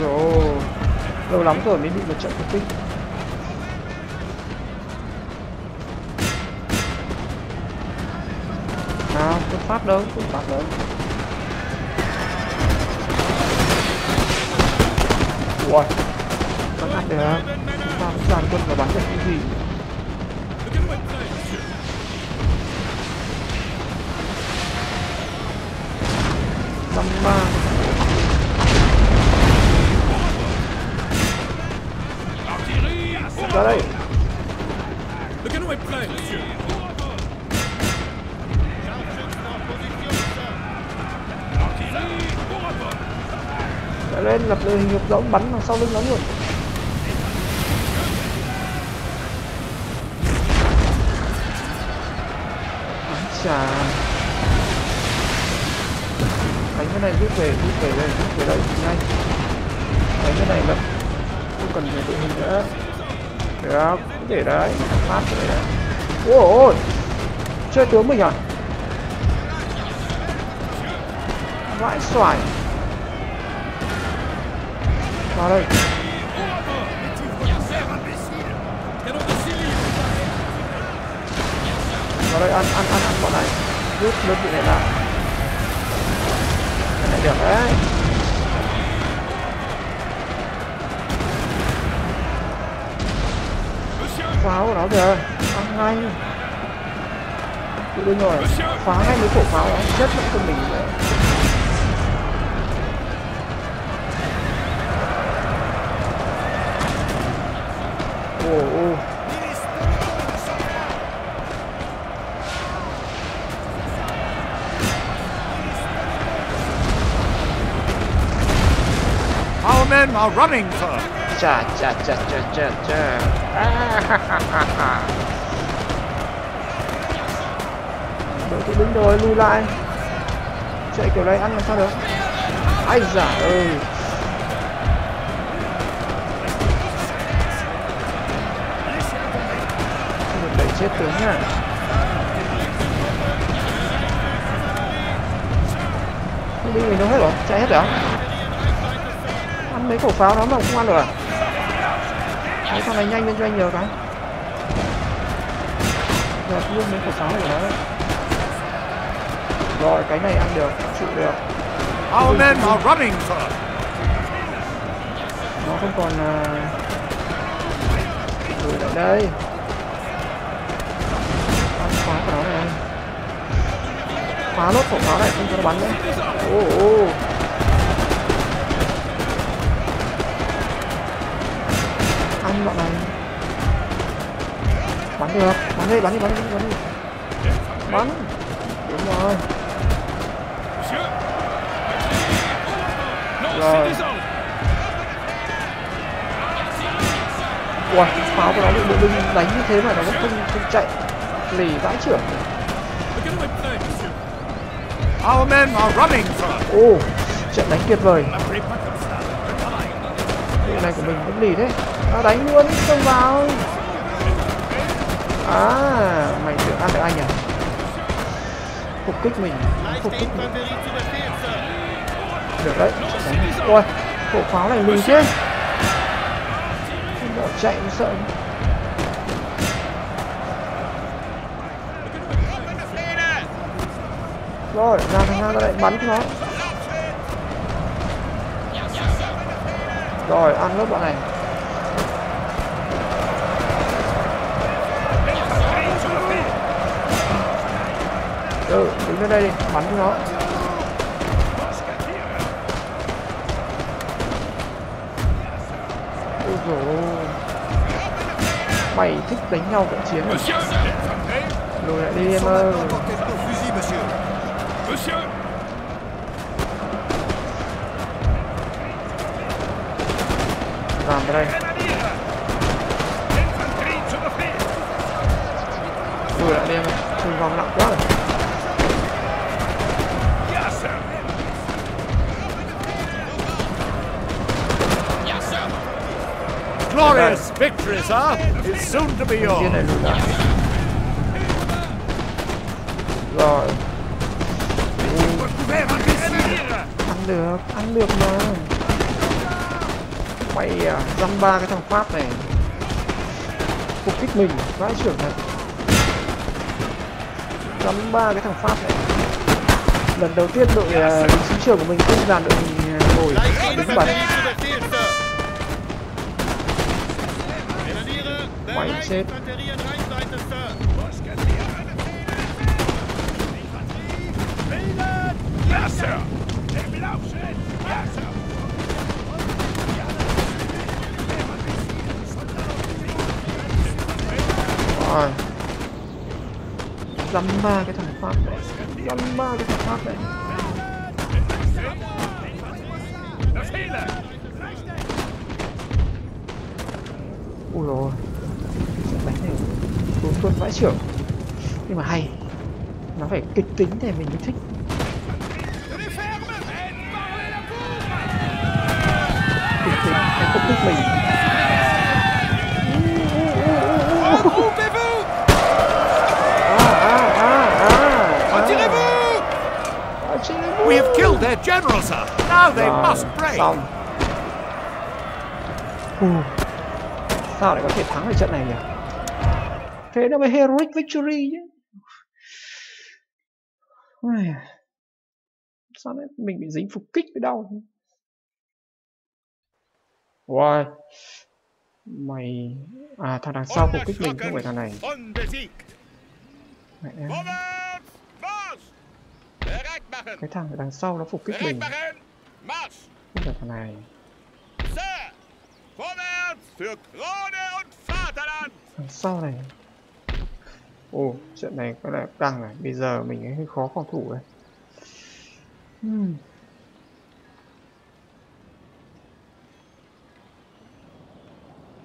Rồi. Lâu lắm rồi mới bị một trận phục kích. Pháp đâu quân pháp đâu ui. Bắn ăn được chúng ta cũng dàn quân và bắn được cái gì? Năm ba. Ra đây nó bắn vào sau lưng nó luôn. Chà. Đánh cái này rút về rút về đây rút về đây nhanh. Đánh cái này là không cần phải đội hình nữa. Được, cứ để đấy phát để đấy. Ôi ôi, chơi tướng mình à? Vãi xoài vào đây vào đây, ăn ăn ăn ăn bọn này. Rút đơn vị này lại cái này được đấy. Pháo của nó kìa. Ăn ngay. Tự đương rồi. Phá ngay mấy cổ pháo đó. Chết mất con mình rồi ồ ồ Our men are running, sir. chà chà chà chà chà chà à, ha, ha, ha, ha. đội tôi đứng rồi lùi lại chạy kiểu này ăn làm sao được ai giả ơi chết tướng không đi mình đâu hết rồi chạy hết rồi ăn mấy cổ pháo đó mà không ăn được à? Mấy thằng này nhanh lên cho anh nhiều cái. Dẹp luôn mấy cổ pháo nó đấy. rồi cái này ăn được chịu được. Our men are running, sir. nó không còn lùi lại đây phá nốt cổ pháo này không cho nó bắn nữa. Ô ô. Ăn bọn này. Bắn được. Bắn đi bắn đi bắn đi bắn đi. Bắn. Đúng rồi. Rồi. Ui pháo của nó bị bộ binh đánh như thế mà nó vẫn không không chạy. Lì vãi trưởng. Our men are running, sir. Oh, trận đánh tuyệt vời. Đội này của mình vẫn lì thế à, đánh luôn xông vào. À mày tưởng ăn được anh à phục kích mình phục kích mình. Được đấy trận đánh. Ôi khẩu pháo này lùi chứ. Bỏ chạy sợ. Rồi ra thằng nga ra đây, bắn cho nó. Rồi, ăn lớp bọn này. Ừ đứng lên đây đi, bắn cho nó. Ôi dồi mày thích đánh nhau cận chiến rồi lùi lại đi em ơi. Victory, is soon to be yours. rồi. Ăn được ăn được mà mày à, dăm ba cái thằng pháp này. Phục kích mình vãi trưởng thật. Dăm ba cái thằng pháp này. Lần đầu tiên đội uh, lính chính trường của mình không dàn đội mình à, ngồi. Đứng bật Mày chết. rồi dăm ba cái thằng pháp này dăm ba cái thằng pháp này ui rồi trận đánh này tuân vãi trưởng nhưng mà hay nó phải kịch tính để mình mới thích kịch tính cái không thích mình à à à. We have killed their general, sir. Now they must break. xong sao lại có thể thắng được trận này nhỉ thế nó mới heroic victory chứ à. sao đấy mình bị dính phục kích với đau Wow. Mày... À thằng đằng sau phục kích mình không phải thằng này Mẹ em. Cái thằng ở đằng sau nó phục kích mình! Không phải thằng này Đằng sau này Ồ, trận này có lẽ căng này Bây giờ mình hơi khó phòng thủ đấy hmm.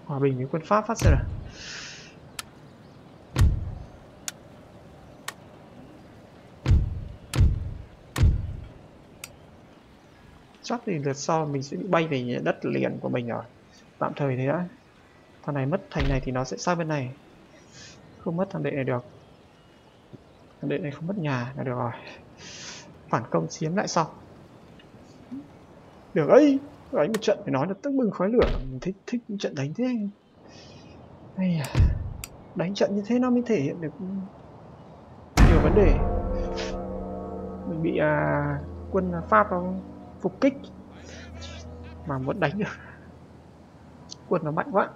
Hòa bình với quân Pháp phát sinh à chắc thì lượt sau mình sẽ bị bay về đất liền của mình rồi. Tạm thời thế đã. Thằng này mất thành này thì nó sẽ sang bên này không mất thằng đệ này được. Thằng đệ này không mất nhà là được rồi. Phản công chiếm lại sau được ấy đánh một trận phải nói là tức bừng khói lửa. Mình thích thích trận đánh thế. Ây đánh trận như thế nó mới thể hiện được nhiều vấn đề. Mình bị à, quân pháp nó phục kích mà muốn đánh được. Quân nó mạnh quá.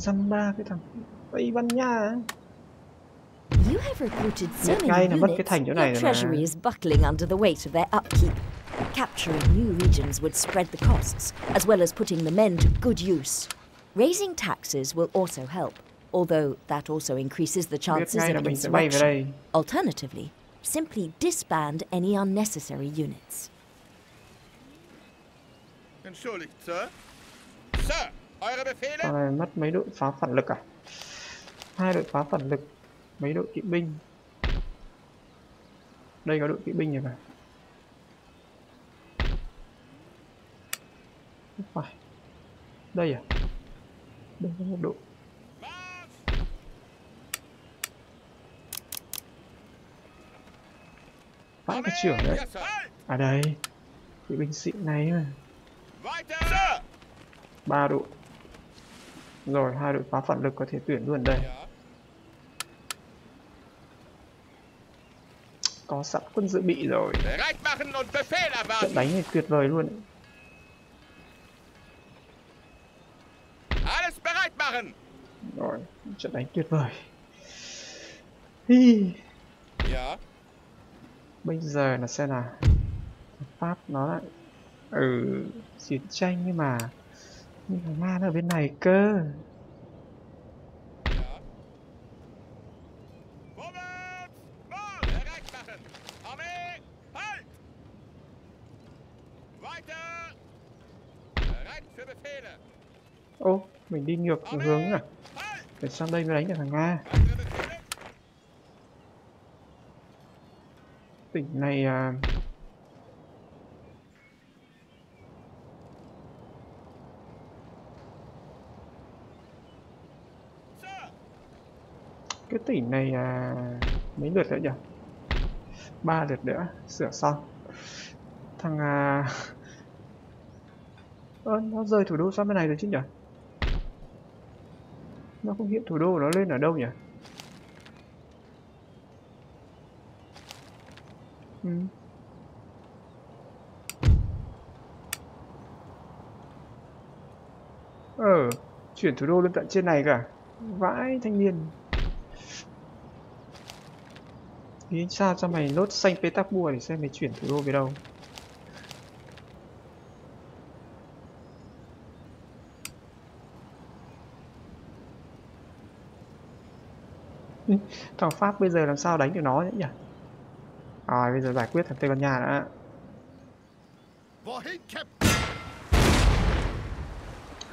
Dăm ba cái thằng tây ban nha ấy. You have recruited so many ngay là mất cái units, thành your treasury is buckling under the weight of their upkeep. Capturing new regions would spread the costs, as well as putting the men to good use. Raising taxes will also help, although that also increases the chances of là mình sẽ bay về insurrection. Alternatively, simply disband any unnecessary units. Entschuldigt, Sir. Sir, Sau này mất mấy đội phá phản lực à? Hai đội phá phản lực, mấy đội kỵ binh. Đây có đội kỵ binh rồi mà. Phải. Đây à? Đây có một đội. Vãi cái trưởng đấy. À đây. Kỵ binh xịn này mà. Ba đội. Rồi hai đội phá phản lực có thể tuyển luôn đây. Có sẵn quân dự bị rồi. Trận đánh này tuyệt vời luôn. Rồi, trận đánh tuyệt vời. Hi. Bây giờ là xem nào Pháp nó lại Ừ Chiến tranh nhưng mà nhưng mà man ở bên này cơ. Ô Mình đi ngược hướng à! Để sang đây mới đánh được thằng Nga? Tỉnh này à, Sir! Tỉ này à, Mấy lượt nữa nhỉ ba lượt nữa Sửa xong Thằng à... Ơ nó rơi thủ đô sang bên này rồi chứ nhỉ Nó không hiện thủ đô nó lên ở đâu nhỉ Ừ. Ờ, chuyển thủ đô lên tận trên này cả. Vãi thanh niên. Nghĩ sao cho mày nốt xanh Petersburg để xem mày chuyển thủ đô về đâu. Thằng Pháp bây giờ làm sao đánh được nó nhỉ? Rồi bây giờ giải quyết thằng Tây Ban Nha đã.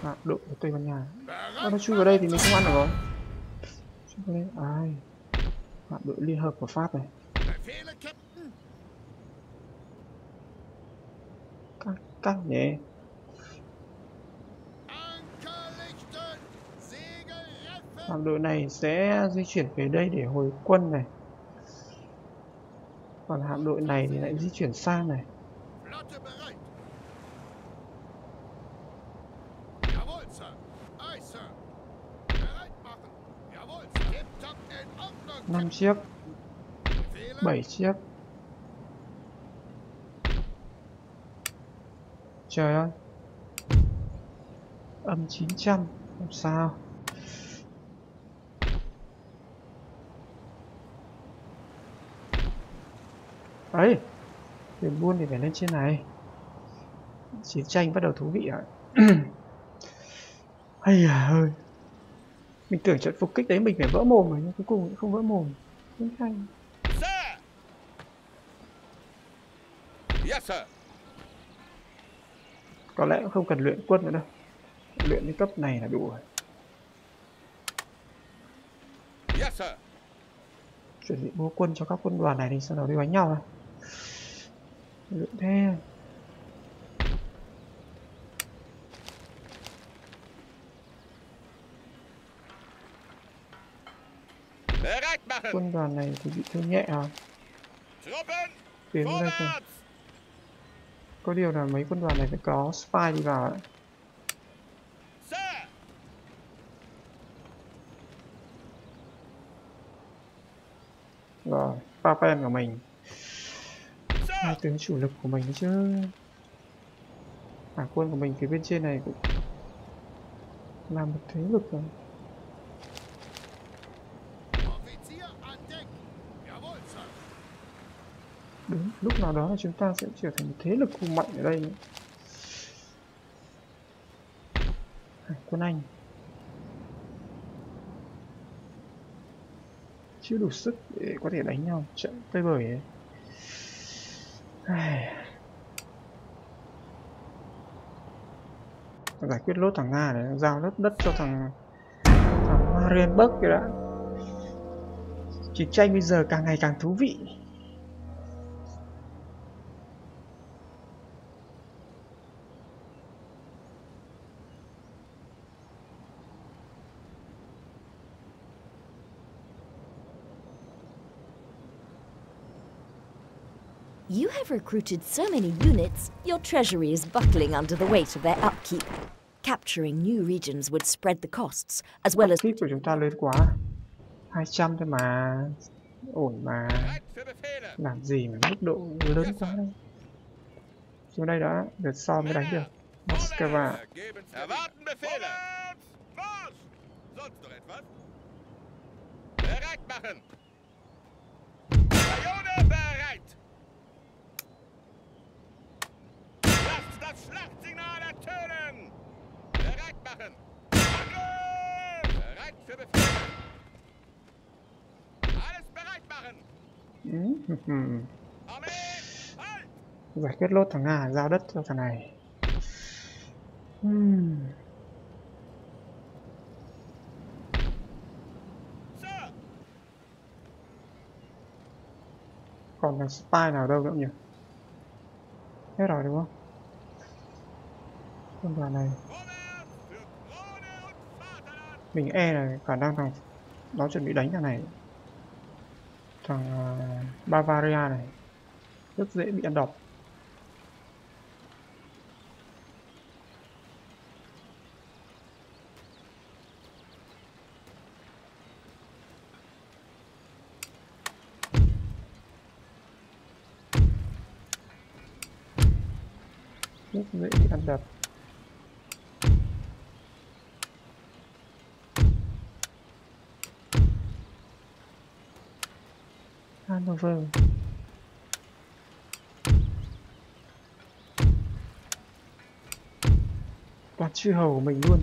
à, đội của Tây Ban Nha. à, nó chui vào đây thì mình không ăn được rồi. Chui vào đây, ai? Hạm đội liên hợp của Pháp này. Lichten. Segel reffen. Hạm đội này sẽ di chuyển về đây để hồi quân này. Còn hạm đội này thì lại di chuyển sang này. Flotte bereit. Jawohl, Sir. Aye, Sir. Bereit machen. Jawohl, Sir. Tip-top in Ordnung. 5 chiếc, 7 chiếc. Trời ơi. Âm 900, làm sao? ấy thuyền buôn thì phải lên trên này. Chiến tranh bắt đầu thú vị rồi Ây à ơi. Mình tưởng trận phục kích đấy mình phải vỡ mồm rồi nhưng cuối cùng cũng không vỡ mồm. Cũng hay. Sir! Yes, sir. Có lẽ cũng không cần luyện quân nữa đâu. Luyện đến cấp này là đủ rồi. Yes, sir. Chuẩn bị mua quân cho các quân đoàn này thì sau đó đi đánh nhau thôi. Luyện thế. Bereit machen. Quân đoàn này thì bị thương nhẹ à. Tiến đây thôi. Có điều là mấy quân đoàn này phải có spy đi vào ạ. rồi ba Papen của mình. Hai tướng chủ lực của mình chứ. Hải quân của mình phía bên trên này cũng làm một thế lực rồi. Offizier an Deck. Jawohl, Sir. Đúng, lúc nào đó là chúng ta sẽ trở thành một thế lực hùng mạnh ở đây. Hải quân Anh. Chưa đủ sức để có thể đánh nhau trận tơi bời ấy. Giải quyết lốt thằng nga để giao đất đất cho thằng thằng marienburg kia đã chiến tranh bây giờ càng ngày càng thú vị You have recruited so many units, your treasury is buckling under the weight of their upkeep. Capturing new regions would spread the costs, as well as Kit của chúng ta lớn quá 200 thôi mà ổn mà Bereit für Befehle. làm gì mà mức độ lớn quá đây xuống đây đã được so mới đánh được Moscow Erwarten Befehle. Marsch! Sonst noch etwas? Bereit machen! Schlachtsignal ertönen! Bereit machen! Angriff! Bereit für Befehle! Alles bereit machen! Giải quyết lốt thằng nga giao đất cho thằng này Sir! còn thằng spy nào đâu nữa nhỉ hết rồi đúng không con đoàn này. Mình e là khả năng thằng nó chuẩn bị đánh thằng này. Thằng uh, Bavaria này. Rất dễ bị ăn độc. Rất dễ bị ăn đập Vâng. Hanover toàn chư hầu của mình luôn.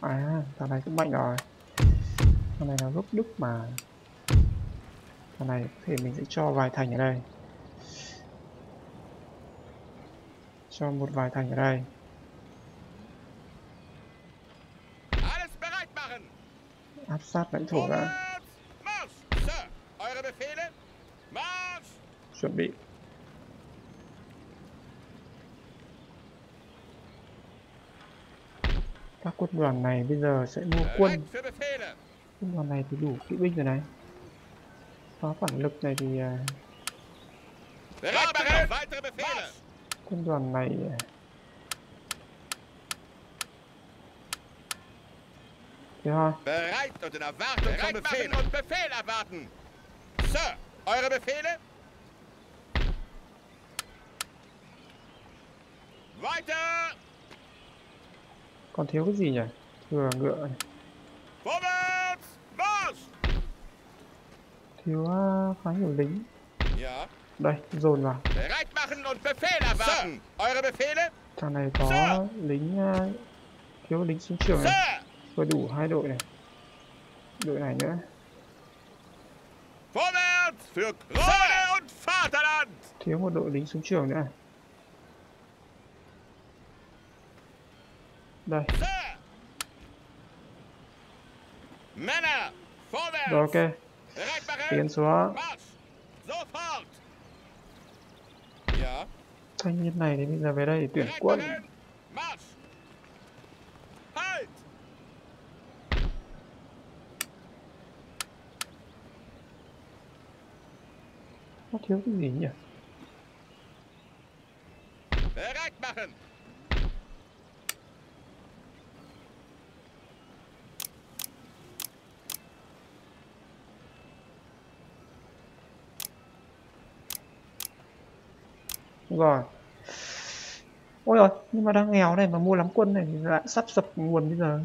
À thằng này cũng mạnh rồi. Thằng này là gốc đức mà. Thằng này có thể mình sẽ cho vài thành ở đây. Cho một vài thành ở đây Alles bereit machen! áp sát lãnh thổ ra. Chuẩn bị. Các quân đoàn này bây giờ sẽ mua quân. Quân đoàn này thì đủ kỵ binh rồi này. Phá phản lực này thì à, quân đoàn này à, hai Bereit und in Erwartung von Befehlen und Befehl erwarten! Sir! Eure Befehle? Weiter! còn thiếu cái gì nhỉ thừa ngựa này. Vorwärts! Marsch! thiếu à, khá nhiều lính Ja. đây dồn vào Bereit machen und Befehl erwarten! Eure Befehle? thằng này có lính à, thiếu lính xuống trường này Sir! Vừa đủ hai đội này đội này nữa Vorwärts für Krone und Vaterland! thiếu một đội lính xuống trường nữa đây Sir! Männer! Vorwärts! rồi ok tiến xuống! Ja. thanh niên này thì bây giờ về đây để tuyển quân machen! Marsch! Halt! Nó thiếu cái gì nhỉ? Bereit machen! Rồi. Ôi rồi nhưng mà đang nghèo này mà mua lắm quân này thì lại sắp sập nguồn bây giờ.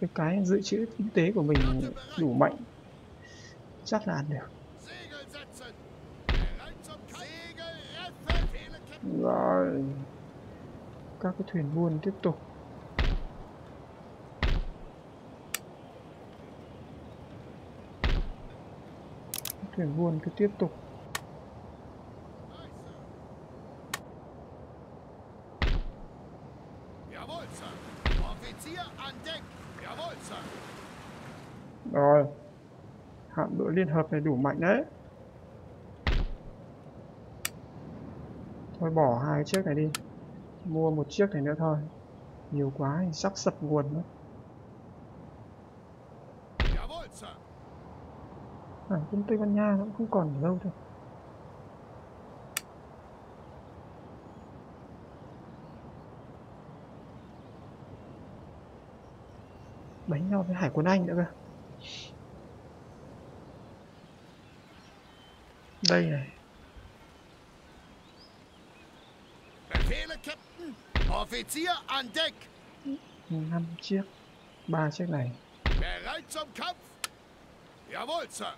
Cái cái dự trữ kinh tế của mình đủ mạnh. Chắc là ăn được rồi. Các cái thuyền buôn tiếp tục. Thuyền buôn cứ tiếp tục. Rồi. Hạm đội liên hợp này đủ mạnh đấy. Thôi bỏ hai chiếc này đi. Mua một chiếc này nữa thôi. Nhiều quá thì sắp sập nguồn mất. À, quân Tây Ban Nha nó cũng không còn lâu thôi đánh nhau với hải quân Anh nữa cơ. Đây này. Captain. Offizier an Deck. năm chiếc ba chiếc này Bereit zum Kampf. Jawohl, Sir.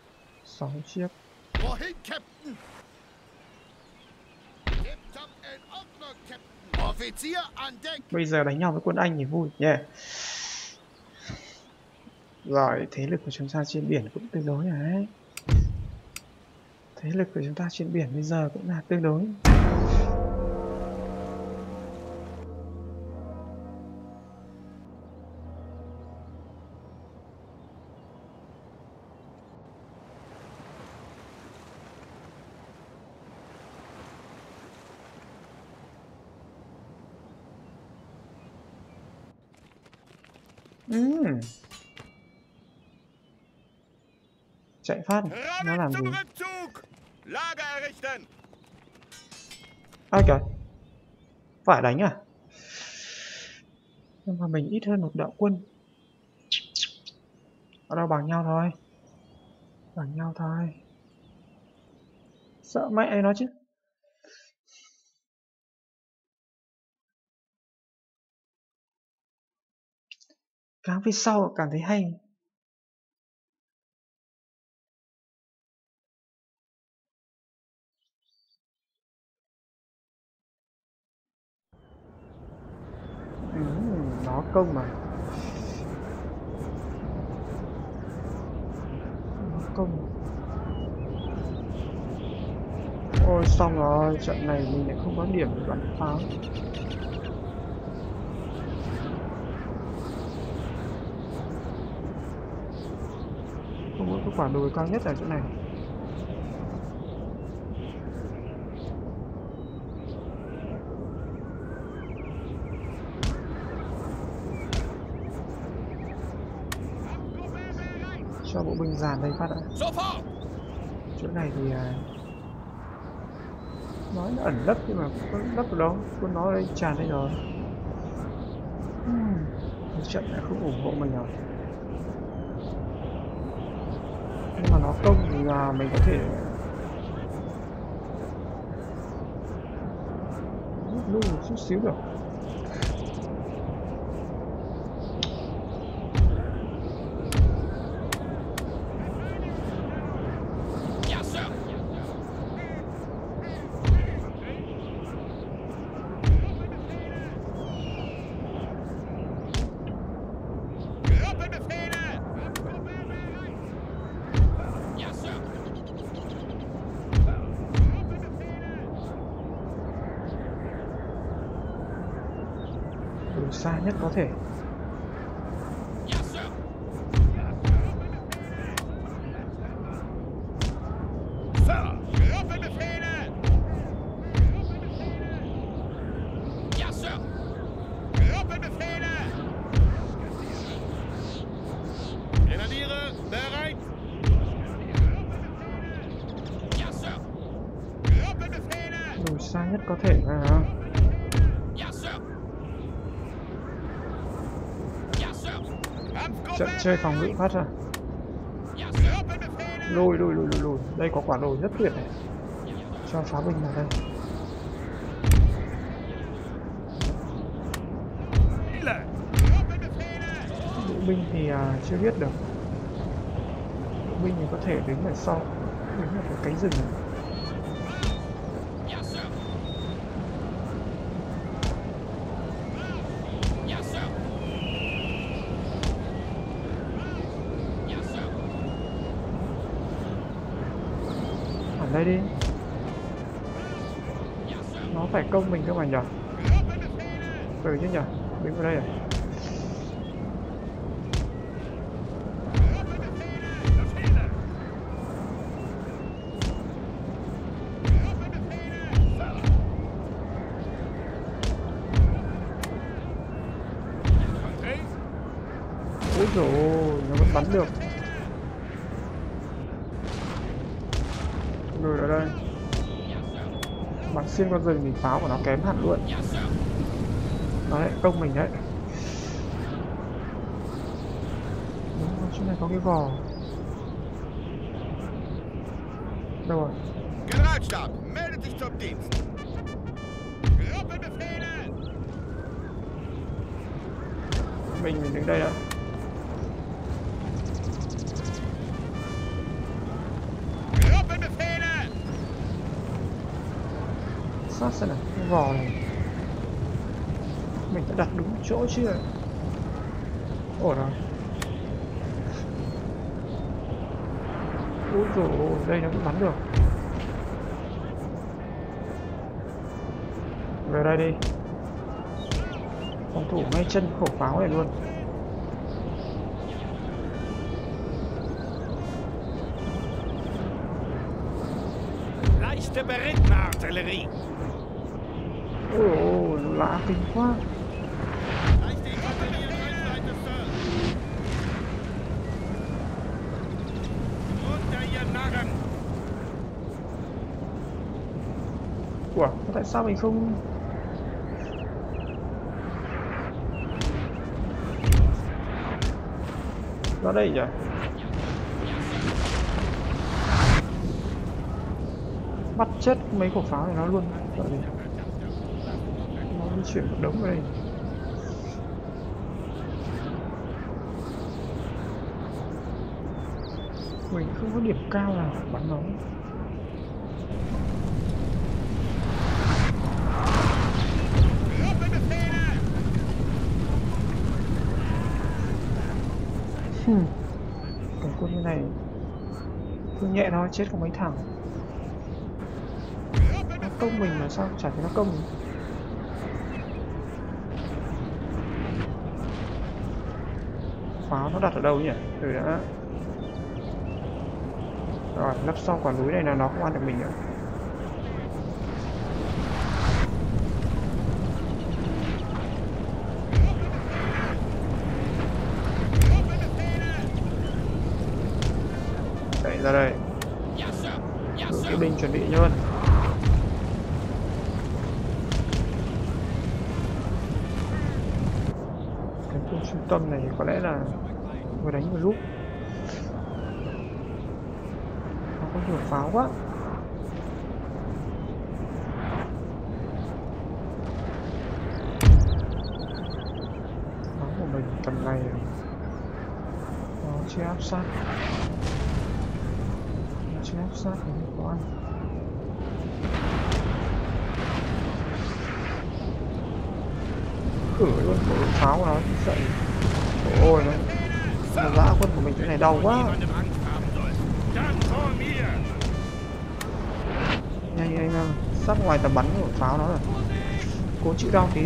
sáu chiếc Wohin, Captain? Bây giờ đánh nhau với quân Anh thì vui nhé rồi thế lực của chúng ta trên biển cũng tương đối đấy thế lực của chúng ta trên biển bây giờ cũng là tương đối phát này, nó làm gì? ai trời phải đánh à? Nhưng mà mình ít hơn một đạo quân. Ở đâu bằng nhau thôi? Bằng nhau thôi. Sợ mẹ nó chứ. Càng phía sau càng thấy hay không công mà? Mất công. Ôi, xong rồi, trận này mình lại không có điểm để bắn pháo. Không có kết quả đồi cao nhất ở chỗ này. Binh dàn đây phát đã Sofort! chỗ này thì à, nói là ẩn lấp nhưng mà có lấp được đâu nó ở đây tràn đây rồi. Hmm, cái trận lại không ủng hộ mình rồi nhưng mà nó công thì là mình có thể lui một chút xíu được Ja, Sir! Gruppenbefehle! Ja, Sir! từ xa nhất có thể Ja, Sir! Sir! Gruppenbefehle! Ja, Sir! Gruppenbefehle! Grenadiere, bereit! Ja, Sir! Gruppenbefehle! lùi xa nhất có thể à, Ja, Sir! Ja, Sir! trận chơi phòng ngự phát ra. Lùi lùi lùi lùi lùi đây có quả lùi rất tuyệt này. Cho phá binh vào đây. Bộ binh thì à, chưa biết được. Bộ binh thì có thể đứng ở sau. Đứng ở cái cánh rừng này. Ja, Sir! Ja, Sir! Ja, Sir! Ở đây đi. Nó phải công mình cơ mà nhở? Ừ chứ nhở? Đứng vào đây à? Xuyên qua rừng thì pháo của nó kém hẳn luôn lại công mình đấy rồi, chỗ này có cái vò Đâu rồi? Generalstab, meldet sich zum Dienst. Gruppenbefehle! Mình mình đứng đây đã Gruppenbefehle! sát xem nào cái vò này mình đã đặt đúng chỗ chưa ổn rồi ui dồi ôi đây nó cũng bắn được. Về đây đi. Phòng thủ ngay chân khẩu pháo này luôn. Leichte ôi lạ kinh quá Leichte Infanterie in Reichweite, Sir. Runter, ihr Narren. Ủa, tại sao mình không... Nó đây nhỉ? Bắt chết mấy quả pháo này nó luôn. Đợi đi. Nó di chuyển một đống đây. Mình không có điểm cao nào, bắn nó Gruppenbefehle! Hmm. Cái quân như này Cứ nhẹ nó chết có mấy thằng? Nó công mình mà sao chả thấy nó công mình? Pháo nó đặt ở đâu nhỉ? Từ đã. Rồi, lấp sau quả núi này là nó không ăn được mình nữa Chạy ra đây Đội kỵ binh chuẩn bị luôn. Cái khu trung tâm này có lẽ là vừa đánh vừa lúc Nó có nhiều pháo quá. Pháo của mình tầm này Nó chưa áp sát. Nó chưa áp sát thì không có ăn Cử luôn bộ pháo của nó sợ Ôi nó Nó dã quân của mình chỗ này đau quá. Nhanh anh em sắp ngoài tầm bắn của pháo nó rồi. Cố chịu đau tí.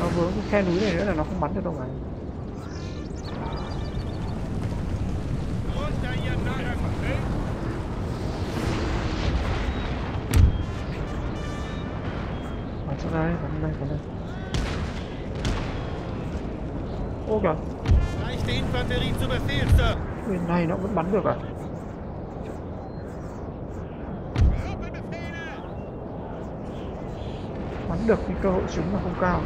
Nó vướng cái khe núi này nữa là nó không bắn được đâu mà Runter, ihr Narren. bắn sang đây bắn đây bắn đây Befehl, Sir. bên này nó vẫn bắn được à? Bắn được nhưng cơ hội trúng là không cao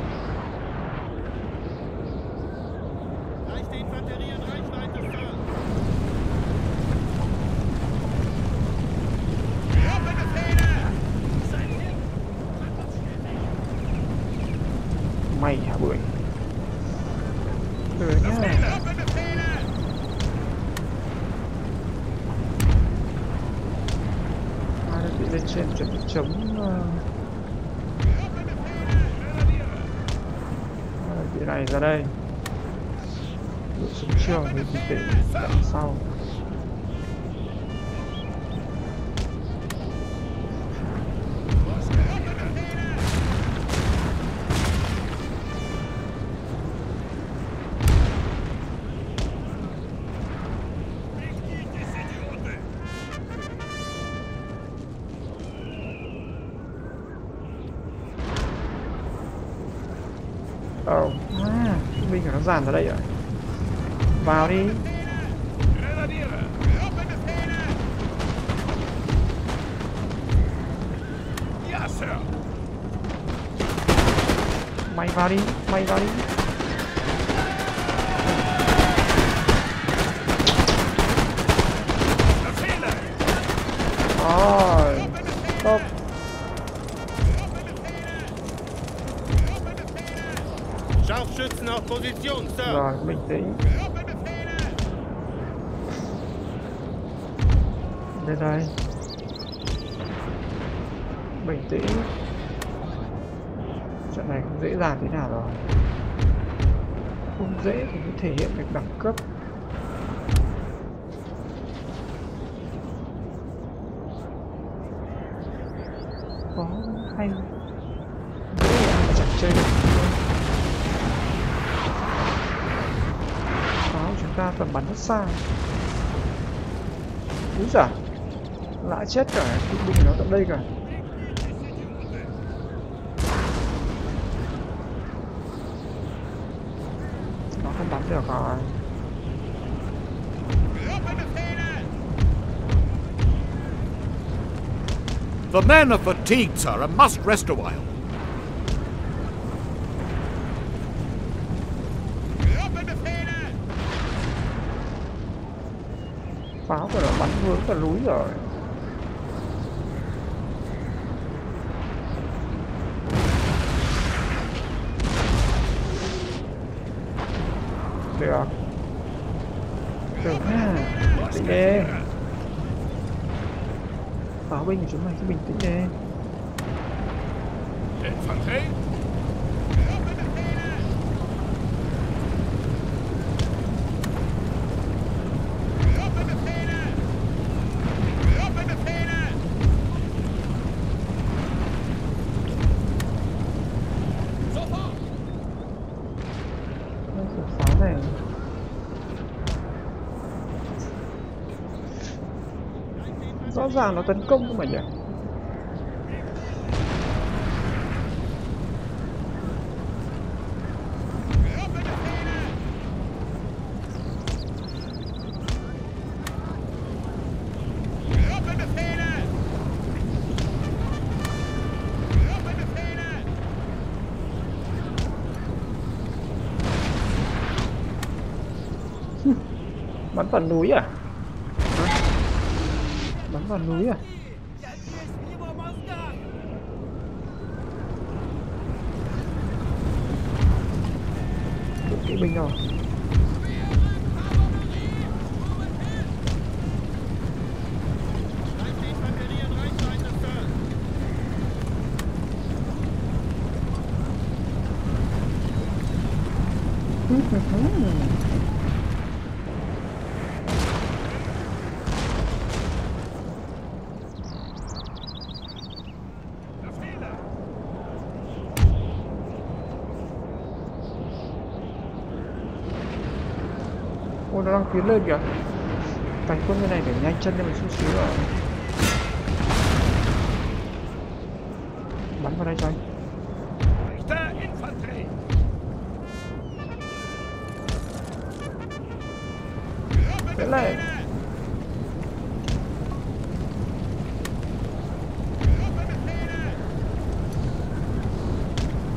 nó dàn ra đây rồi Vào đi. Mày vào đi, mày vào đi Đây đây. Bình tĩnh. Trận này không dễ dàng thế nào rồi? Không dễ thì mới thể hiện được đẳng cấp. Có hay Dễ mà chẳng chơi được pháo chúng ta tầm bắn rất xa. Úi giời lại chết cả. Kỵ binh nó tận đây cả. Nó không bắn được rồi The men are fatigued, sir, and must rest a while. pháo của nó bắn hướng cả núi rồi được được ha. Tĩnh đi pháo binh của chúng mày cứ bình tĩnh đi Infanterie? Ôi, khẩu pháo này rõ ràng nó tấn công cơ mà nhỉ? Bắn vào núi à? Bắn vào núi à đội kỵ binh rồi Die Infanterie in Reichweite, Sir. ôi nó đang tiến lên kìa. Cảnh quân bên này phải nhanh chân lên một chút xíu rồi. Bắn vào đây cho anh. Rechte Infanterie!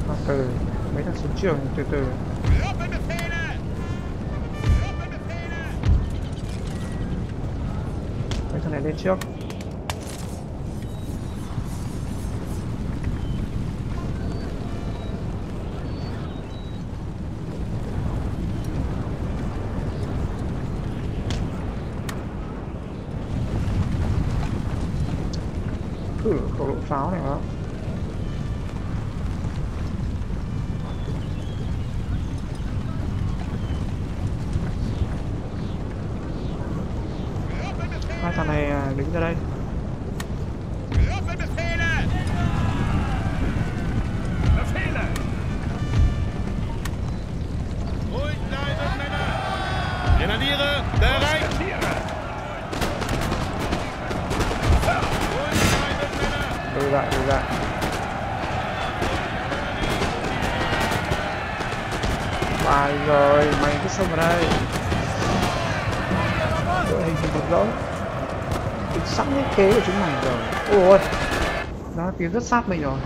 lên từ, mấy thằng súng trường từ từ. Trước. Thử khẩu độ pháo này không kia rất sát mình rồi.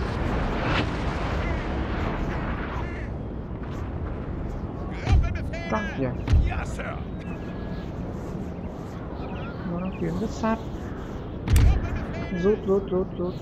Căng kìa. Nó đang kiếm rất sát rút rút rút rút.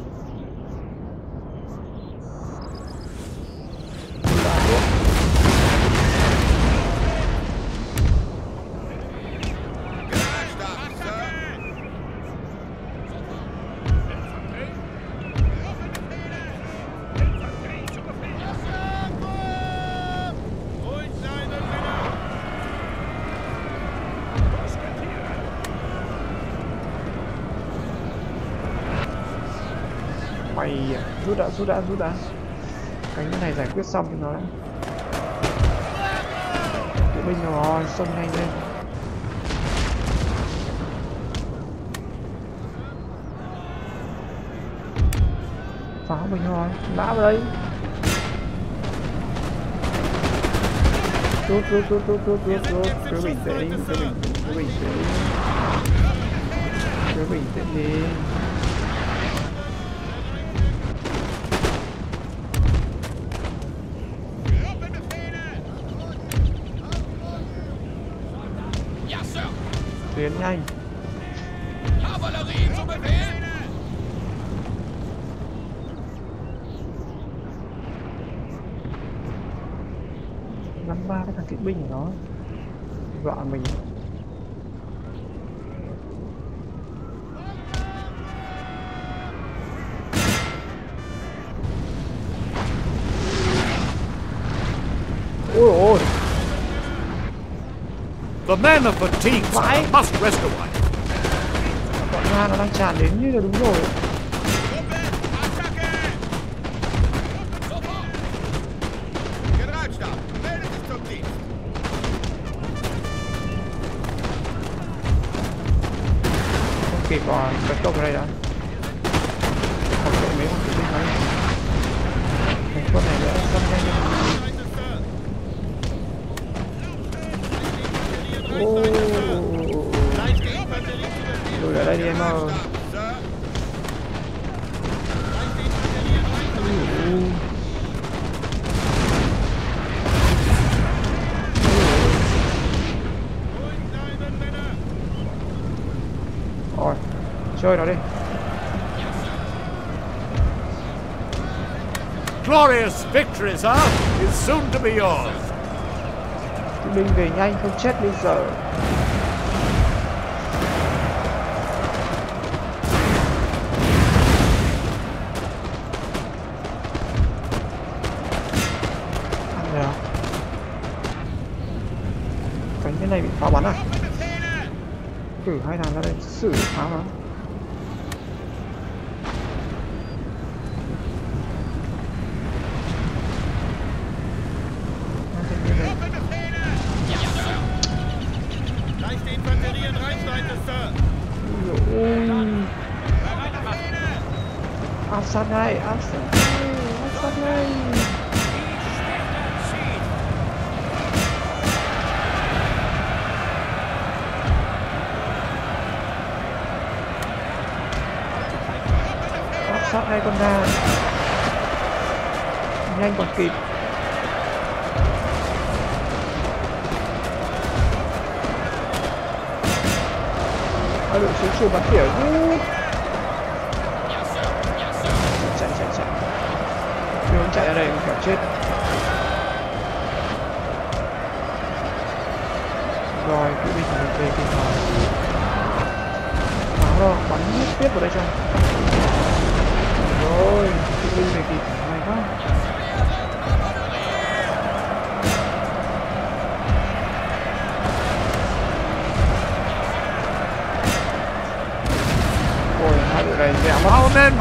Rút đã rút đã rút đã. Cánh cái này giải quyết xong cho nó đã kỵ binh rồi xông nhanh lên. Pháo mình rồi, đã vào đây rút rút rút rút rút rút rút. Cứ bình tĩnh, cứ bình tĩnh, cứ bình tĩnh. Cứ bình tĩnh đi. Tiến nhanh Kavallerie năm ba cái thằng kỵ binh của nó. Dọa mình ôi ôi The men are fatigued, sir, Why? and must rest a while. bọn nga nó đang tràn đến như là đúng rồi Truppe, Attacke! Sofort! Generalstab, melde sich zum Dienst. không kịp rồi tấn công vào đây đã chơi nó đi. Glorious victory, sir, is soon to be yours. kỵ binh về nhanh không chết bây giờ. Cánh cái này bị pháo bắn à? Cử hai thằng ra đây xử pháo nó sát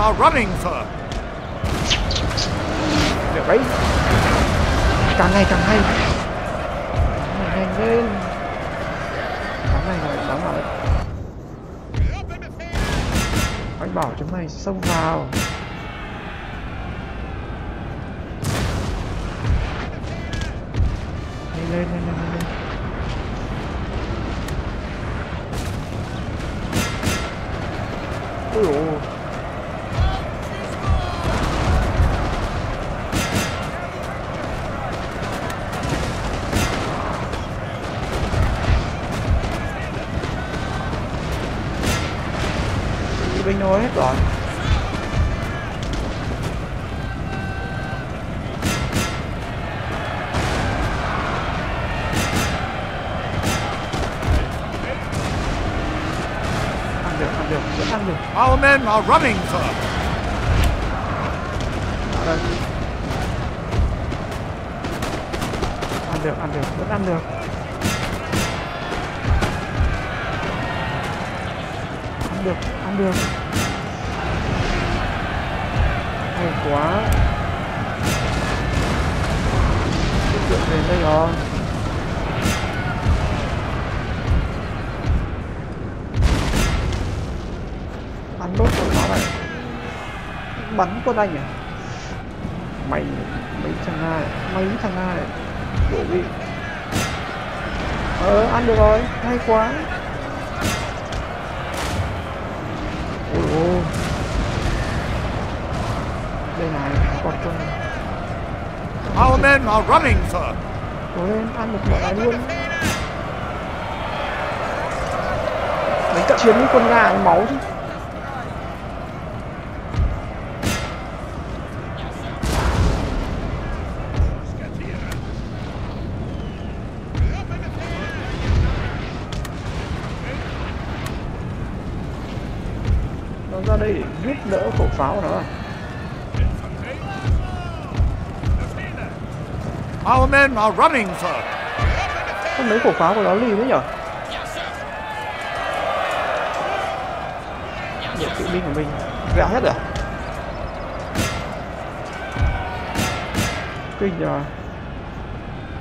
are running for. Được đấy. Càng ngày càng hay. Càng ngày lên. Đám này rồi, đám này. Anh bảo chúng mày xông vào. Lên lên lên lên. lên. Ui dồi ôi. Nói hết rồi. Ăn được ăn được vẫn ăn được. Our men are running, sir. Ở đây. Ăn được ăn được vẫn ăn được. Ăn được ăn được hay quá. Cái chuyện đến đây rồi ăn đốt của nó này. Bắn con anh à? Mày mấy thằng ai, mấy thằng ai, bộ bị ờ ăn được rồi hay quá. Our men are running, sir. cố lên ăn được quả luôn. Đánh cận chiến với con gà ăn máu chứ. Nó ra đây để giúp đỡ khẩu pháo của nó men are running, sir. không mấy khẩu pháo của nó lì thế nhở? Nhiều kỵ binh của mình. Vẽ hết rồi? À? Kinh rồi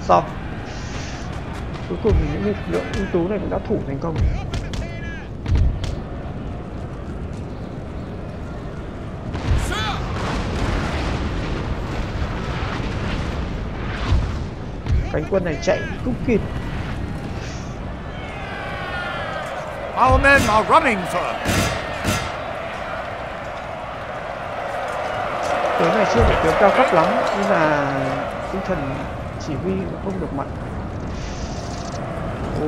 Xong. Cuối cùng thì những lực lượng ưu tú này cũng đã thủ thành công. Cánh quân này chạy cũng kịp. Our men are running, sir. tướng này chưa phải tướng cao cấp lắm nhưng mà tinh thần chỉ huy cũng không được mạnh. Ô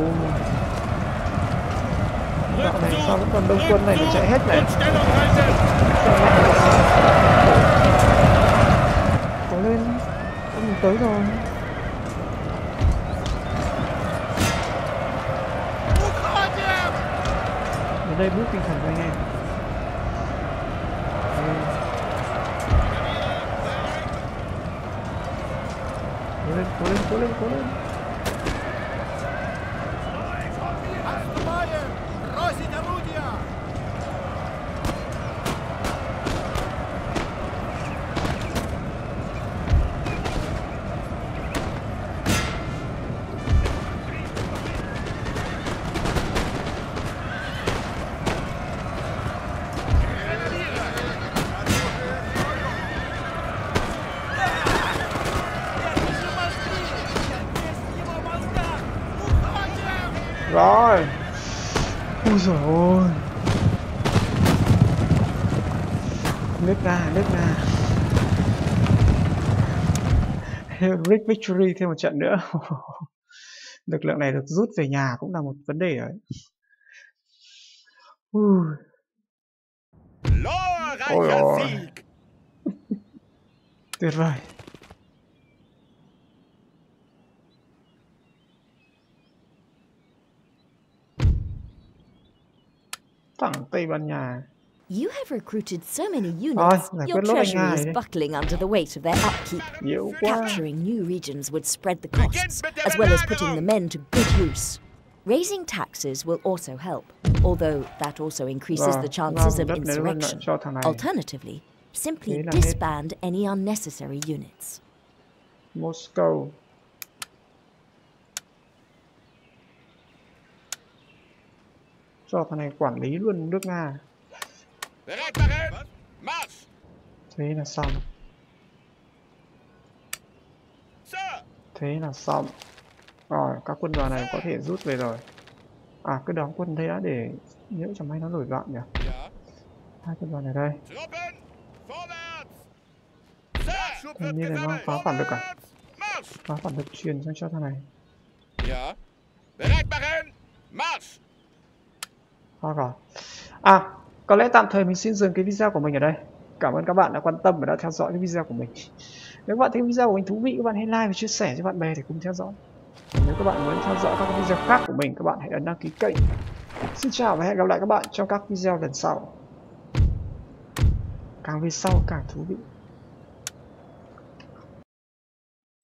dạo này sao vẫn còn đông quân này để chạy hết này? Có lên mình tới rồi đến đây bút tinh thần cho anh em. Cố lên cố lên Rick Victory thêm một trận nữa. Lực lượng này được rút về nhà cũng là một vấn đề đấy Oh, ja. Sieg! tuyệt vời. Thẳng Tây Ban Nha You have recruited so many units, giải your quyết lốt anh treasury is buckling under the weight of their upkeep. nhiều Capturing new regions would spread the costs, as well as putting the men to good use. Raising taxes will also help, although that also increases the chances of đất này luôn lại insurrection. cho thằng này Alternatively, simply Thế là hết. disband any unnecessary units. Moscow cho thằng này quản lý luôn nước Nga Bereit machen! Marsch! thế là xong thế là xong các quân đoàn này có thể rút về rồi à cái đóng quân đây đã để nhỡ chẳng may nó nổi loạn nhỉ Ja. hai quân đoàn ở đây Thanh niên này nó phá phản lực à phá phản lực truyền sang cho thằng này. Bereit machen! Marsch! Hoa cả. À, có lẽ tạm thời mình xin dừng cái video của mình ở đây. Cảm ơn các bạn đã quan tâm và đã theo dõi cái video của mình. Nếu các bạn thấy video của mình thú vị, các bạn hãy like và chia sẻ cho bạn bè để cùng theo dõi. Nếu các bạn muốn theo dõi các video khác của mình, các bạn hãy ấn đăng ký kênh. Xin chào và hẹn gặp lại các bạn trong các video lần sau. Càng về sau càng thú vị.